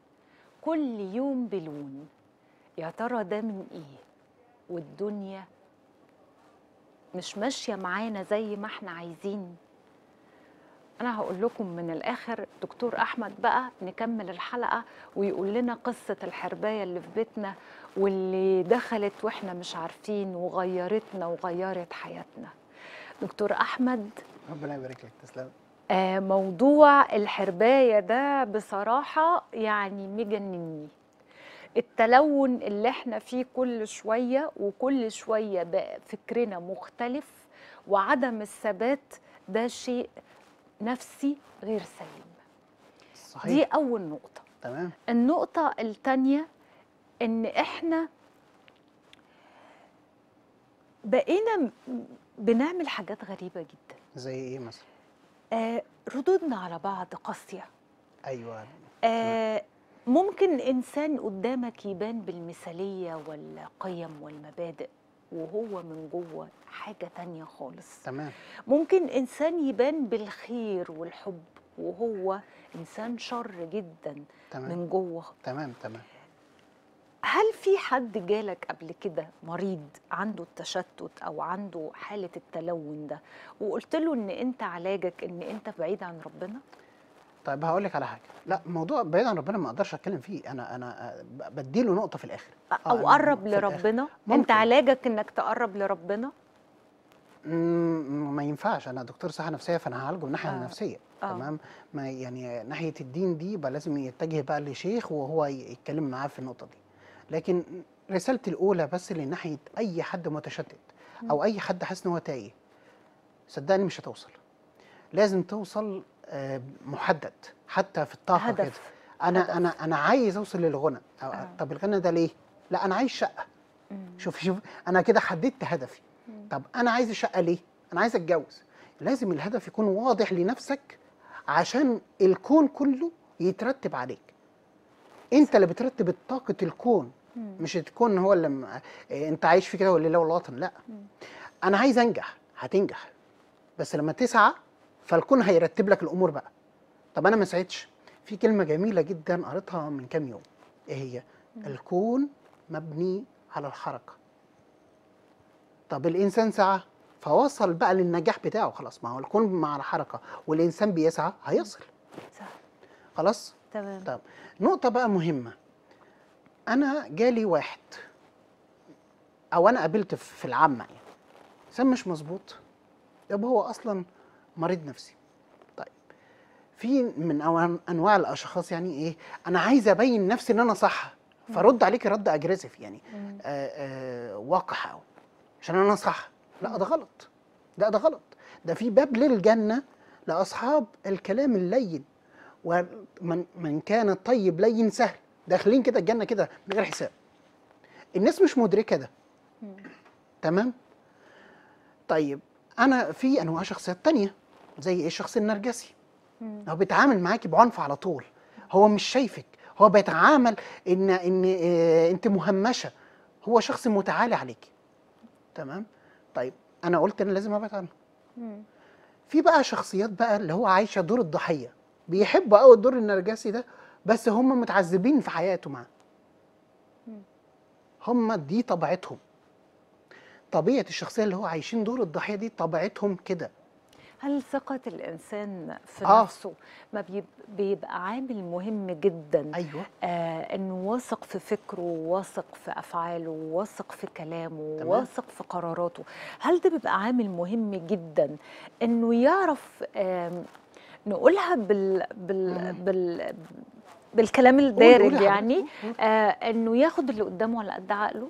Speaker 1: كل يوم بلون. يا ترى ده من إيه؟ والدنيا مش ماشية معانا زي ما إحنا عايزين؟ أنا هقول لكم من الآخر دكتور أحمد بقى نكمل الحلقة ويقول لنا قصة الحرباية اللي في بيتنا واللي دخلت وإحنا مش عارفين وغيرتنا وغيرت حياتنا. دكتور أحمد.
Speaker 2: ربنا يبارك لك تسلم.
Speaker 1: آه، موضوع الحرباية ده بصراحة يعني مجنني. التلون اللي إحنا فيه كل شوية وكل شوية بقى فكرنا مختلف وعدم الثبات ده شيء نفسي غير سليم.
Speaker 2: صحيح.
Speaker 1: دي أول نقطة.
Speaker 2: تمام.
Speaker 1: النقطة التانية إن إحنا بقينا بنعمل حاجات غريبة جدا.
Speaker 2: زي إيه مثلا؟
Speaker 1: آه ردودنا على بعض قاسية.
Speaker 2: أيوه.
Speaker 1: آه ممكن إنسان قدامك يبان بالمثالية والقيم والمبادئ. وهو من جوه حاجة تانية خالص.
Speaker 2: تمام.
Speaker 1: ممكن إنسان يبان بالخير والحب وهو إنسان شر جدا
Speaker 2: تمام.
Speaker 1: من جوه.
Speaker 2: تمام تمام.
Speaker 1: هل في حد جالك قبل كده مريض عنده التشتت أو عنده حالة التلون ده وقلت له إن أنت علاجك إن أنت بعيد عن ربنا؟
Speaker 2: طيب هقول لك على حاجة. لا موضوع بعيد عن ربنا ما أقدرش أتكلم فيه. أنا أنا آه، ب- بديله نقطة في الآخر. آه،
Speaker 1: أو
Speaker 2: أنا
Speaker 1: قرب. لربنا.
Speaker 2: أنت.
Speaker 1: علاجك إنك تقرب لربنا؟
Speaker 2: ما ينفعش. أنا دكتور صحة نفسية فأنا هعالجه من الناحيه
Speaker 1: آه.
Speaker 2: النفسيه
Speaker 1: آه.
Speaker 2: تمام؟ ما يعني ناحية الدين دي يبقى لازم يتجه بقى لشيخ وهو يتكلم معاه في النقطة دي. لكن رسالتي الأولى بس لناحية أي حد متشتت أو أي حد حاسس إن هو تايه صدقني مش هتوصل. لازم توصل محدد حتى في الطاقة كده.
Speaker 1: هدف
Speaker 2: أنا
Speaker 1: هدف.
Speaker 2: أنا أنا عايز أوصل للغنى. أو-
Speaker 1: آه.
Speaker 2: طب الغنى ده ليه؟ لا أنا عايز شقة.
Speaker 1: مم.
Speaker 2: شوف شوف أنا كده حددت هدفي. طب أنا عايز الشقة ليه؟ أنا عايز أتجوز. لازم الهدف يكون واضح لنفسك عشان الكون كله يترتب عليك. أنت اللي بترتب طاقة الكون.
Speaker 1: مم.
Speaker 2: مش الكون هو اللي م- أنت عايش في كده ولله والوطن لا. أنا عايز أنجح هتنجح. بس لما تسعى فالكون هيرتب لك الأمور بقى. طب أنا ما سعيتش. في كلمة جميلة جدا قريتها من كام يوم. إيه هي؟ الكون مبني على الحركة. طب الإنسان سعى فوصل بقى للنجاح بتاعه. خلاص ما هو الكون مع الحركة والإنسان بيسعى هيصل.
Speaker 1: صح.
Speaker 2: خلاص؟
Speaker 1: تمام.
Speaker 2: طب نقطة بقى مهمة. أنا جالي واحد أو أنا قابلت في العامة يعني. إنسان مش مظبوط. يبقى هو أصلا مريض نفسي. طيب في من أو- أنواع الأشخاص يعني إيه أنا عايز أبين نفسي إن أنا صح فرد عليك رد أجريسيف يعني. آه آه وقح أوي عشان أنا صح. لا ده غلط. لا ده غلط. ده في باب للجنة لأصحاب الكلام اللين ومن من كان الطيب لين سهل. داخلين كده الجنة كده من غير حساب. الناس مش مدركة ده. تمام؟ طيب أنا في أنواع شخصيات تانية. زي إيه؟ الشخص النرجسي. هو بيتعامل معاكي بعنف على طول. هو مش شايفك. هو بيتعامل إن إن آه، أنت مهمشة. هو شخص متعالي عليكي. تمام؟ طيب أنا قلت أنا لازم أبعد عنه. في بقى شخصيات بقى اللي هو عايشة دور الضحية. بيحبوا قوي الدور النرجسي ده بس هم متعذبين في حياته معاه. هم دي طبيعتهم. طبيعة الشخصية اللي هو عايشين دور الضحية دي طبيعتهم كده.
Speaker 1: هل ثقة الإنسان في
Speaker 2: آه.
Speaker 1: نفسه ما بيب- بيبقى عامل مهم جدا
Speaker 2: أيوه
Speaker 1: آه إنه واثق في فكره واثق في أفعاله واثق في كلامه
Speaker 2: تمام.
Speaker 1: واثق في قراراته هل ده بيبقى عامل مهم جدا إنه يعرف آم، نقولها بال بال. بال بالكلام الدارج يعني. آه إنه ياخد اللي قدامه على قد عقله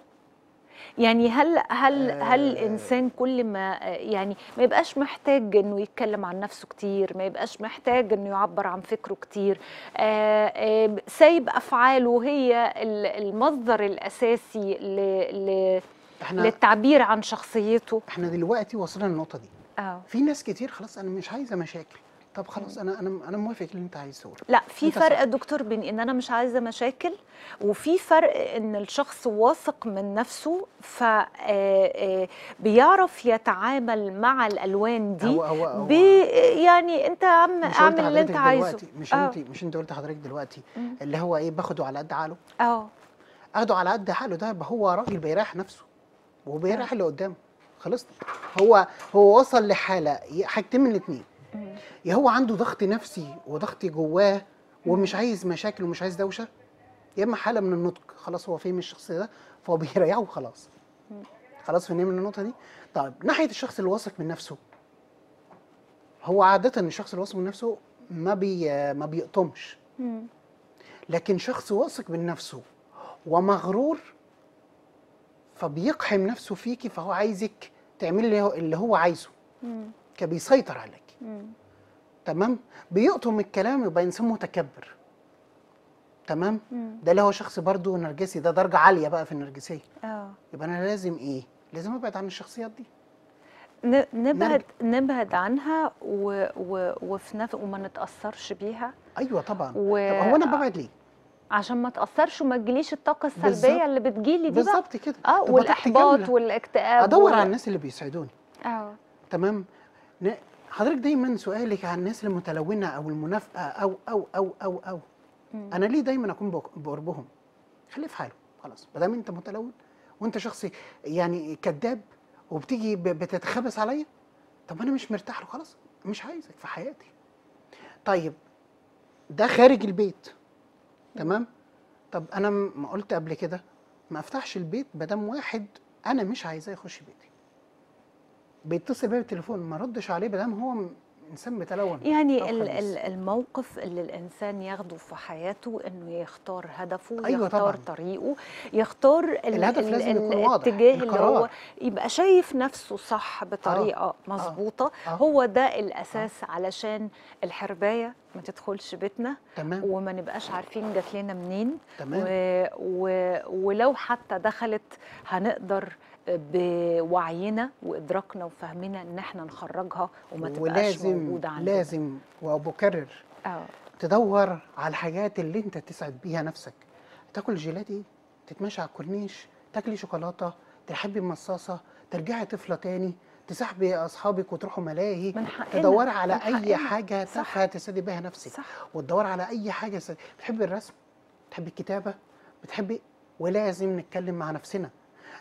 Speaker 1: يعني هل هل هل
Speaker 2: آه.
Speaker 1: الإنسان كل ما يعني ما يبقاش محتاج إنه يتكلم عن نفسه كتير ما يبقاش محتاج إنه يعبر عن فكره كتير. آه، سايب أفعاله هي ال- المصدر الأساسي ل- ل-
Speaker 2: إحنا
Speaker 1: للتعبير عن شخصيته.
Speaker 2: إحنا دلوقتي وصلنا للنقطة دي.
Speaker 1: آه.
Speaker 2: في ناس كتير خلاص أنا مش عايزة مشاكل. طب خلاص أنا أنا أنا موافق اللي أنت عايز تقوله
Speaker 1: لا في فرق
Speaker 2: صح.
Speaker 1: يا دكتور بين إن أنا مش عايزة مشاكل وفي فرق إن الشخص واثق من نفسه فبيعرف يتعامل مع الألوان دي
Speaker 2: هو هو هو
Speaker 1: ب يعني أنت عم اعمل اللي
Speaker 2: أنت
Speaker 1: عايزه
Speaker 2: دلوقتي مش
Speaker 1: آه.
Speaker 2: انت مش أنت قلت حضرتك دلوقتي
Speaker 1: مم.
Speaker 2: اللي هو إيه باخده على قد عقله
Speaker 1: آه
Speaker 2: أخده على قد عقله ده هو راجل بيريح نفسه وبيريح اللي قدامه خلص هو هو وصل لحالة حاجتين من الاثنين. يا هو عنده ضغط نفسي وضغط جواه ومش عايز مشاكل ومش عايز دوشة يا إما حالة من النضج خلاص هو فهم الشخص ده فهو بيريحه وخلاص. خلاص فهمنا من النقطة دي طيب ناحية الشخص اللي واثق من نفسه هو عادة الشخص اللي واثق من نفسه ما بي ما بيقطمش. لكن شخص واثق من نفسه ومغرور فبيقحم نفسه فيكي فهو عايزك تعملي اللي هو- عايزه. كبيسيطر عليك. تمام؟ بيقطم الكلام يبقى إنسان متكبر. تمام؟
Speaker 1: مم.
Speaker 2: ده اللي هو شخص برضو نرجسي ده درجة عالية بقى في النرجسية.
Speaker 1: آه.
Speaker 2: يبقى أنا لازم إيه؟ لازم أبعد عن الشخصيات دي.
Speaker 1: نبعد نبعد عنها و و وفي نف... وما نتأثرش بيها.
Speaker 2: أيوه طبعا.
Speaker 1: و...
Speaker 2: طب هو أنا ببعد ليه؟
Speaker 1: عشان ما تأثرش وما تجيليش الطاقة
Speaker 2: السلبية.
Speaker 1: اللي بتجيلي دي
Speaker 2: بالظبط كده.
Speaker 1: آه
Speaker 2: والإحباط
Speaker 1: والاكتئاب
Speaker 2: أدور
Speaker 1: وال-
Speaker 2: على الناس اللي بيسعدوني
Speaker 1: آه.
Speaker 2: تمام؟ ن- حضرتك دايما سؤالك عن الناس المتلونة أو المنافقة أو أو أو أو أو.
Speaker 1: مم.
Speaker 2: أنا ليه دايما أكون بق- بقربهم؟ خليه في حاله خلاص. ما دام أنت متلون وأنت شخص يعني كذاب وبتيجي بتتخبس عليا طب أنا مش مرتاح له خلاص. مش عايزك في حياتي. طيب ده خارج البيت. تمام؟ طب أنا ما قلت قبل كده ما أفتحش البيت ما دام واحد أنا مش عايزاه يخش بيتي. بيتصل بيا بالتليفون ما ردش عليه ما دام هو إنسان متلون.
Speaker 1: يعني ال-. ال- الموقف اللي الإنسان ياخده في حياته إنه يختار هدفه
Speaker 2: أيوة
Speaker 1: يختار
Speaker 2: طبعاً.
Speaker 1: طريقه يختار ال-
Speaker 2: الهدف
Speaker 1: ال-
Speaker 2: لازم يكون واضح،
Speaker 1: الاتجاه اللي هو. يبقى شايف نفسه صح بطريقة مظبوطة.
Speaker 2: آه.
Speaker 1: هو ده الأساس علشان الحرباية ما تدخلش بيتنا.
Speaker 2: تمام.
Speaker 1: وما نبقاش عارفين جات لنا منين.
Speaker 2: تمام.
Speaker 1: و... و... ولو حتى دخلت هنقدر بوعينا وإدراكنا وفهمنا إن إحنا نخرجها وما تبقاش
Speaker 2: ولازم
Speaker 1: موجودة عندنا.
Speaker 2: لازم وبكرر
Speaker 1: آه.
Speaker 2: تدور على الحاجات اللي أنت تسعد بيها نفسك. تاكل جيلاتي تتمشى على الكورنيش تاكلي شوكولاتة تحبي مصاصه ترجعي طفلة تاني تصاحبي أصحابك وتروحوا ملاهي. تدوري على
Speaker 1: أي.
Speaker 2: حاجة
Speaker 1: صح.
Speaker 2: تافهة تسعدي بيها نفسك.
Speaker 1: صح.
Speaker 2: وتدوري على أي حاجة س... بتحبي الرسم؟ بتحبي الكتابة؟ بتحبي ولازم نتكلم مع نفسنا.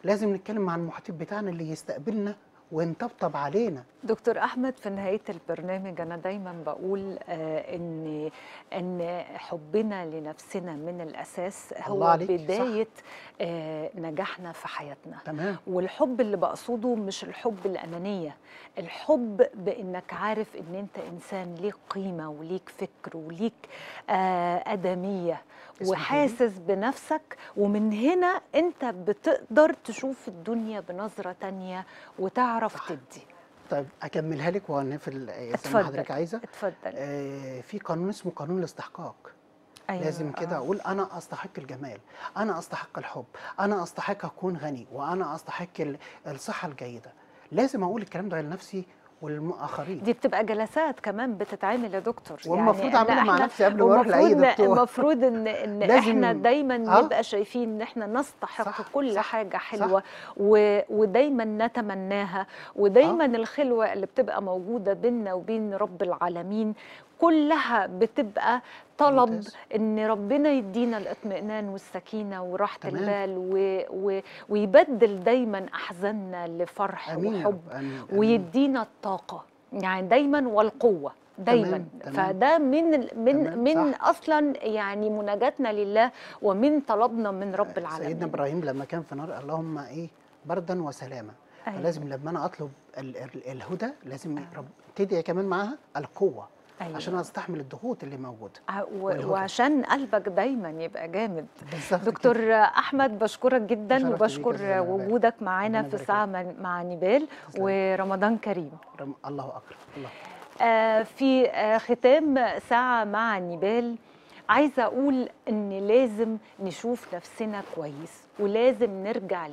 Speaker 2: لازم نتكلم مع المحيط بتاعنا اللي يستقبلنا وينطبطب علينا
Speaker 1: دكتور أحمد في نهاية البرنامج أنا دايما بقول آه إن إن حبنا لنفسنا من
Speaker 2: الأساس
Speaker 1: هو. بداية آه نجاحنا في حياتنا
Speaker 2: تمام
Speaker 1: والحب اللي بقصده مش الحب الأنانية الحب بإنك عارف إن أنت إنسان ليك قيمة وليك فكر وليك آه
Speaker 2: لي.
Speaker 1: وحاسس بنفسك ومن هنا أنت بتقدر تشوف الدنيا بنظرة تانية وتعرف
Speaker 2: صح.
Speaker 1: تدي
Speaker 2: طيب أكملها لك ونقفل زي ما
Speaker 1: اتفضل.
Speaker 2: حضرتك عايزة
Speaker 1: اتفضل
Speaker 2: آه في قانون اسمه قانون الاستحقاق
Speaker 1: أيوة.
Speaker 2: لازم كده
Speaker 1: آه.
Speaker 2: أقول أنا أستحق الجمال أنا أستحق الحب أنا أستحق أكون غني وأنا أستحق ال- الصحة الجيدة لازم أقول الكلام ده لنفسي والآخرين
Speaker 1: دي بتبقى جلسات كمان بتتعمل يا دكتور
Speaker 2: والمفروض
Speaker 1: إن
Speaker 2: أعملها مع نفسي قبل ما
Speaker 1: ومفروض ن-
Speaker 2: دكتور.
Speaker 1: المفروض إن [LAUGHS]
Speaker 2: إن
Speaker 1: إحنا دايما
Speaker 2: آه.
Speaker 1: نبقى شايفين إن إحنا نستحق
Speaker 2: صح،
Speaker 1: كل
Speaker 2: صح،
Speaker 1: حاجة
Speaker 2: صح.
Speaker 1: حلوة و... ودايما نتمناها ودايما الخلوة اللي بتبقى موجودة بيننا وبين رب العالمين كلها بتبقى طلب
Speaker 2: ممتاز.
Speaker 1: إن ربنا يدينا الاطمئنان والسكينة
Speaker 2: وراحة.
Speaker 1: البال و... و... ويبدل دايما أحزاننا لفرح
Speaker 2: آمين يا
Speaker 1: وحب
Speaker 2: رب آمين آمين.
Speaker 1: ويدينا الطاقة يعني دايما والقوة دايما
Speaker 2: تمام، تمام.
Speaker 1: فده من من
Speaker 2: تمام،
Speaker 1: من
Speaker 2: صح.
Speaker 1: أصلا يعني مناجاتنا لله ومن طلبنا من رب
Speaker 2: سيدنا
Speaker 1: العالمين
Speaker 2: إبراهيم لما كان في نار اللهم إيه بردا وسلاما
Speaker 1: أيوة.
Speaker 2: فلازم لما أنا أطلب ال- ال- الهدى لازم رب تدعي كمان معاها القوة
Speaker 1: أيوة.
Speaker 2: عشان أستحمل الضغوط اللي موجودة
Speaker 1: ع- و-. وعشان قلبك دايما يبقى جامد دكتور
Speaker 2: كده.
Speaker 1: أحمد بشكرك جدا وبشكر. وجودك معانا في ساعة مع- نيبال. ورمضان كريم
Speaker 2: رم- الله اكبر الله
Speaker 1: آه، في آه، ختام ساعة مع نيبال عايزة أقول إن لازم نشوف نفسنا كويس ولازم نرجع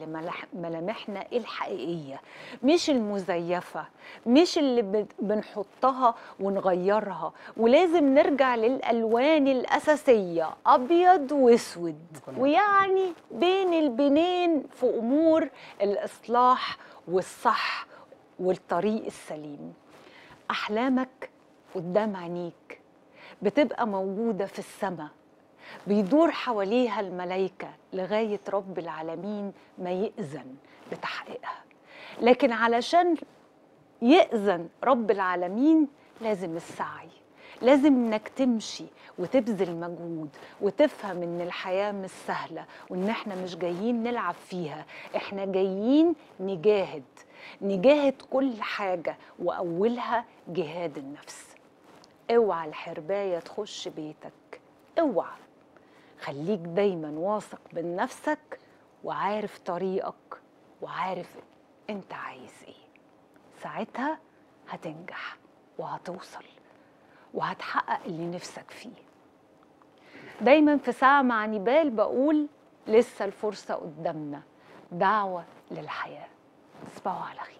Speaker 1: لملامحنا الحقيقية مش المزيفة مش اللي بن- بنحطها ونغيرها ولازم نرجع للألوان الأساسية أبيض وأسود
Speaker 2: يكون
Speaker 1: ويعني بين البنين في أمور الإصلاح والصح والطريق السليم. أحلامك قدام عينيك. بتبقى موجودة في السماء بيدور حواليها الملايكة لغاية رب العالمين ما يأذن بتحقيقها. لكن علشان يأذن رب العالمين لازم السعي لازم إنك تمشي وتبذل مجهود وتفهم إن الحياة مش سهلة وإن إحنا مش جايين نلعب فيها. إحنا جايين نجاهد نجاهد كل حاجة وأولها جهاد النفس. اوعى الحرباية تخش بيتك. اوعى. خليك دايما واثق من نفسك وعارف طريقك وعارف انت عايز إيه. ساعتها هتنجح وهتوصل وهتحقق اللي نفسك فيه. دايما في ساعة مع نبال بقول لسه الفرصة قدامنا. دعوة للحياة. تصبحوا على خير.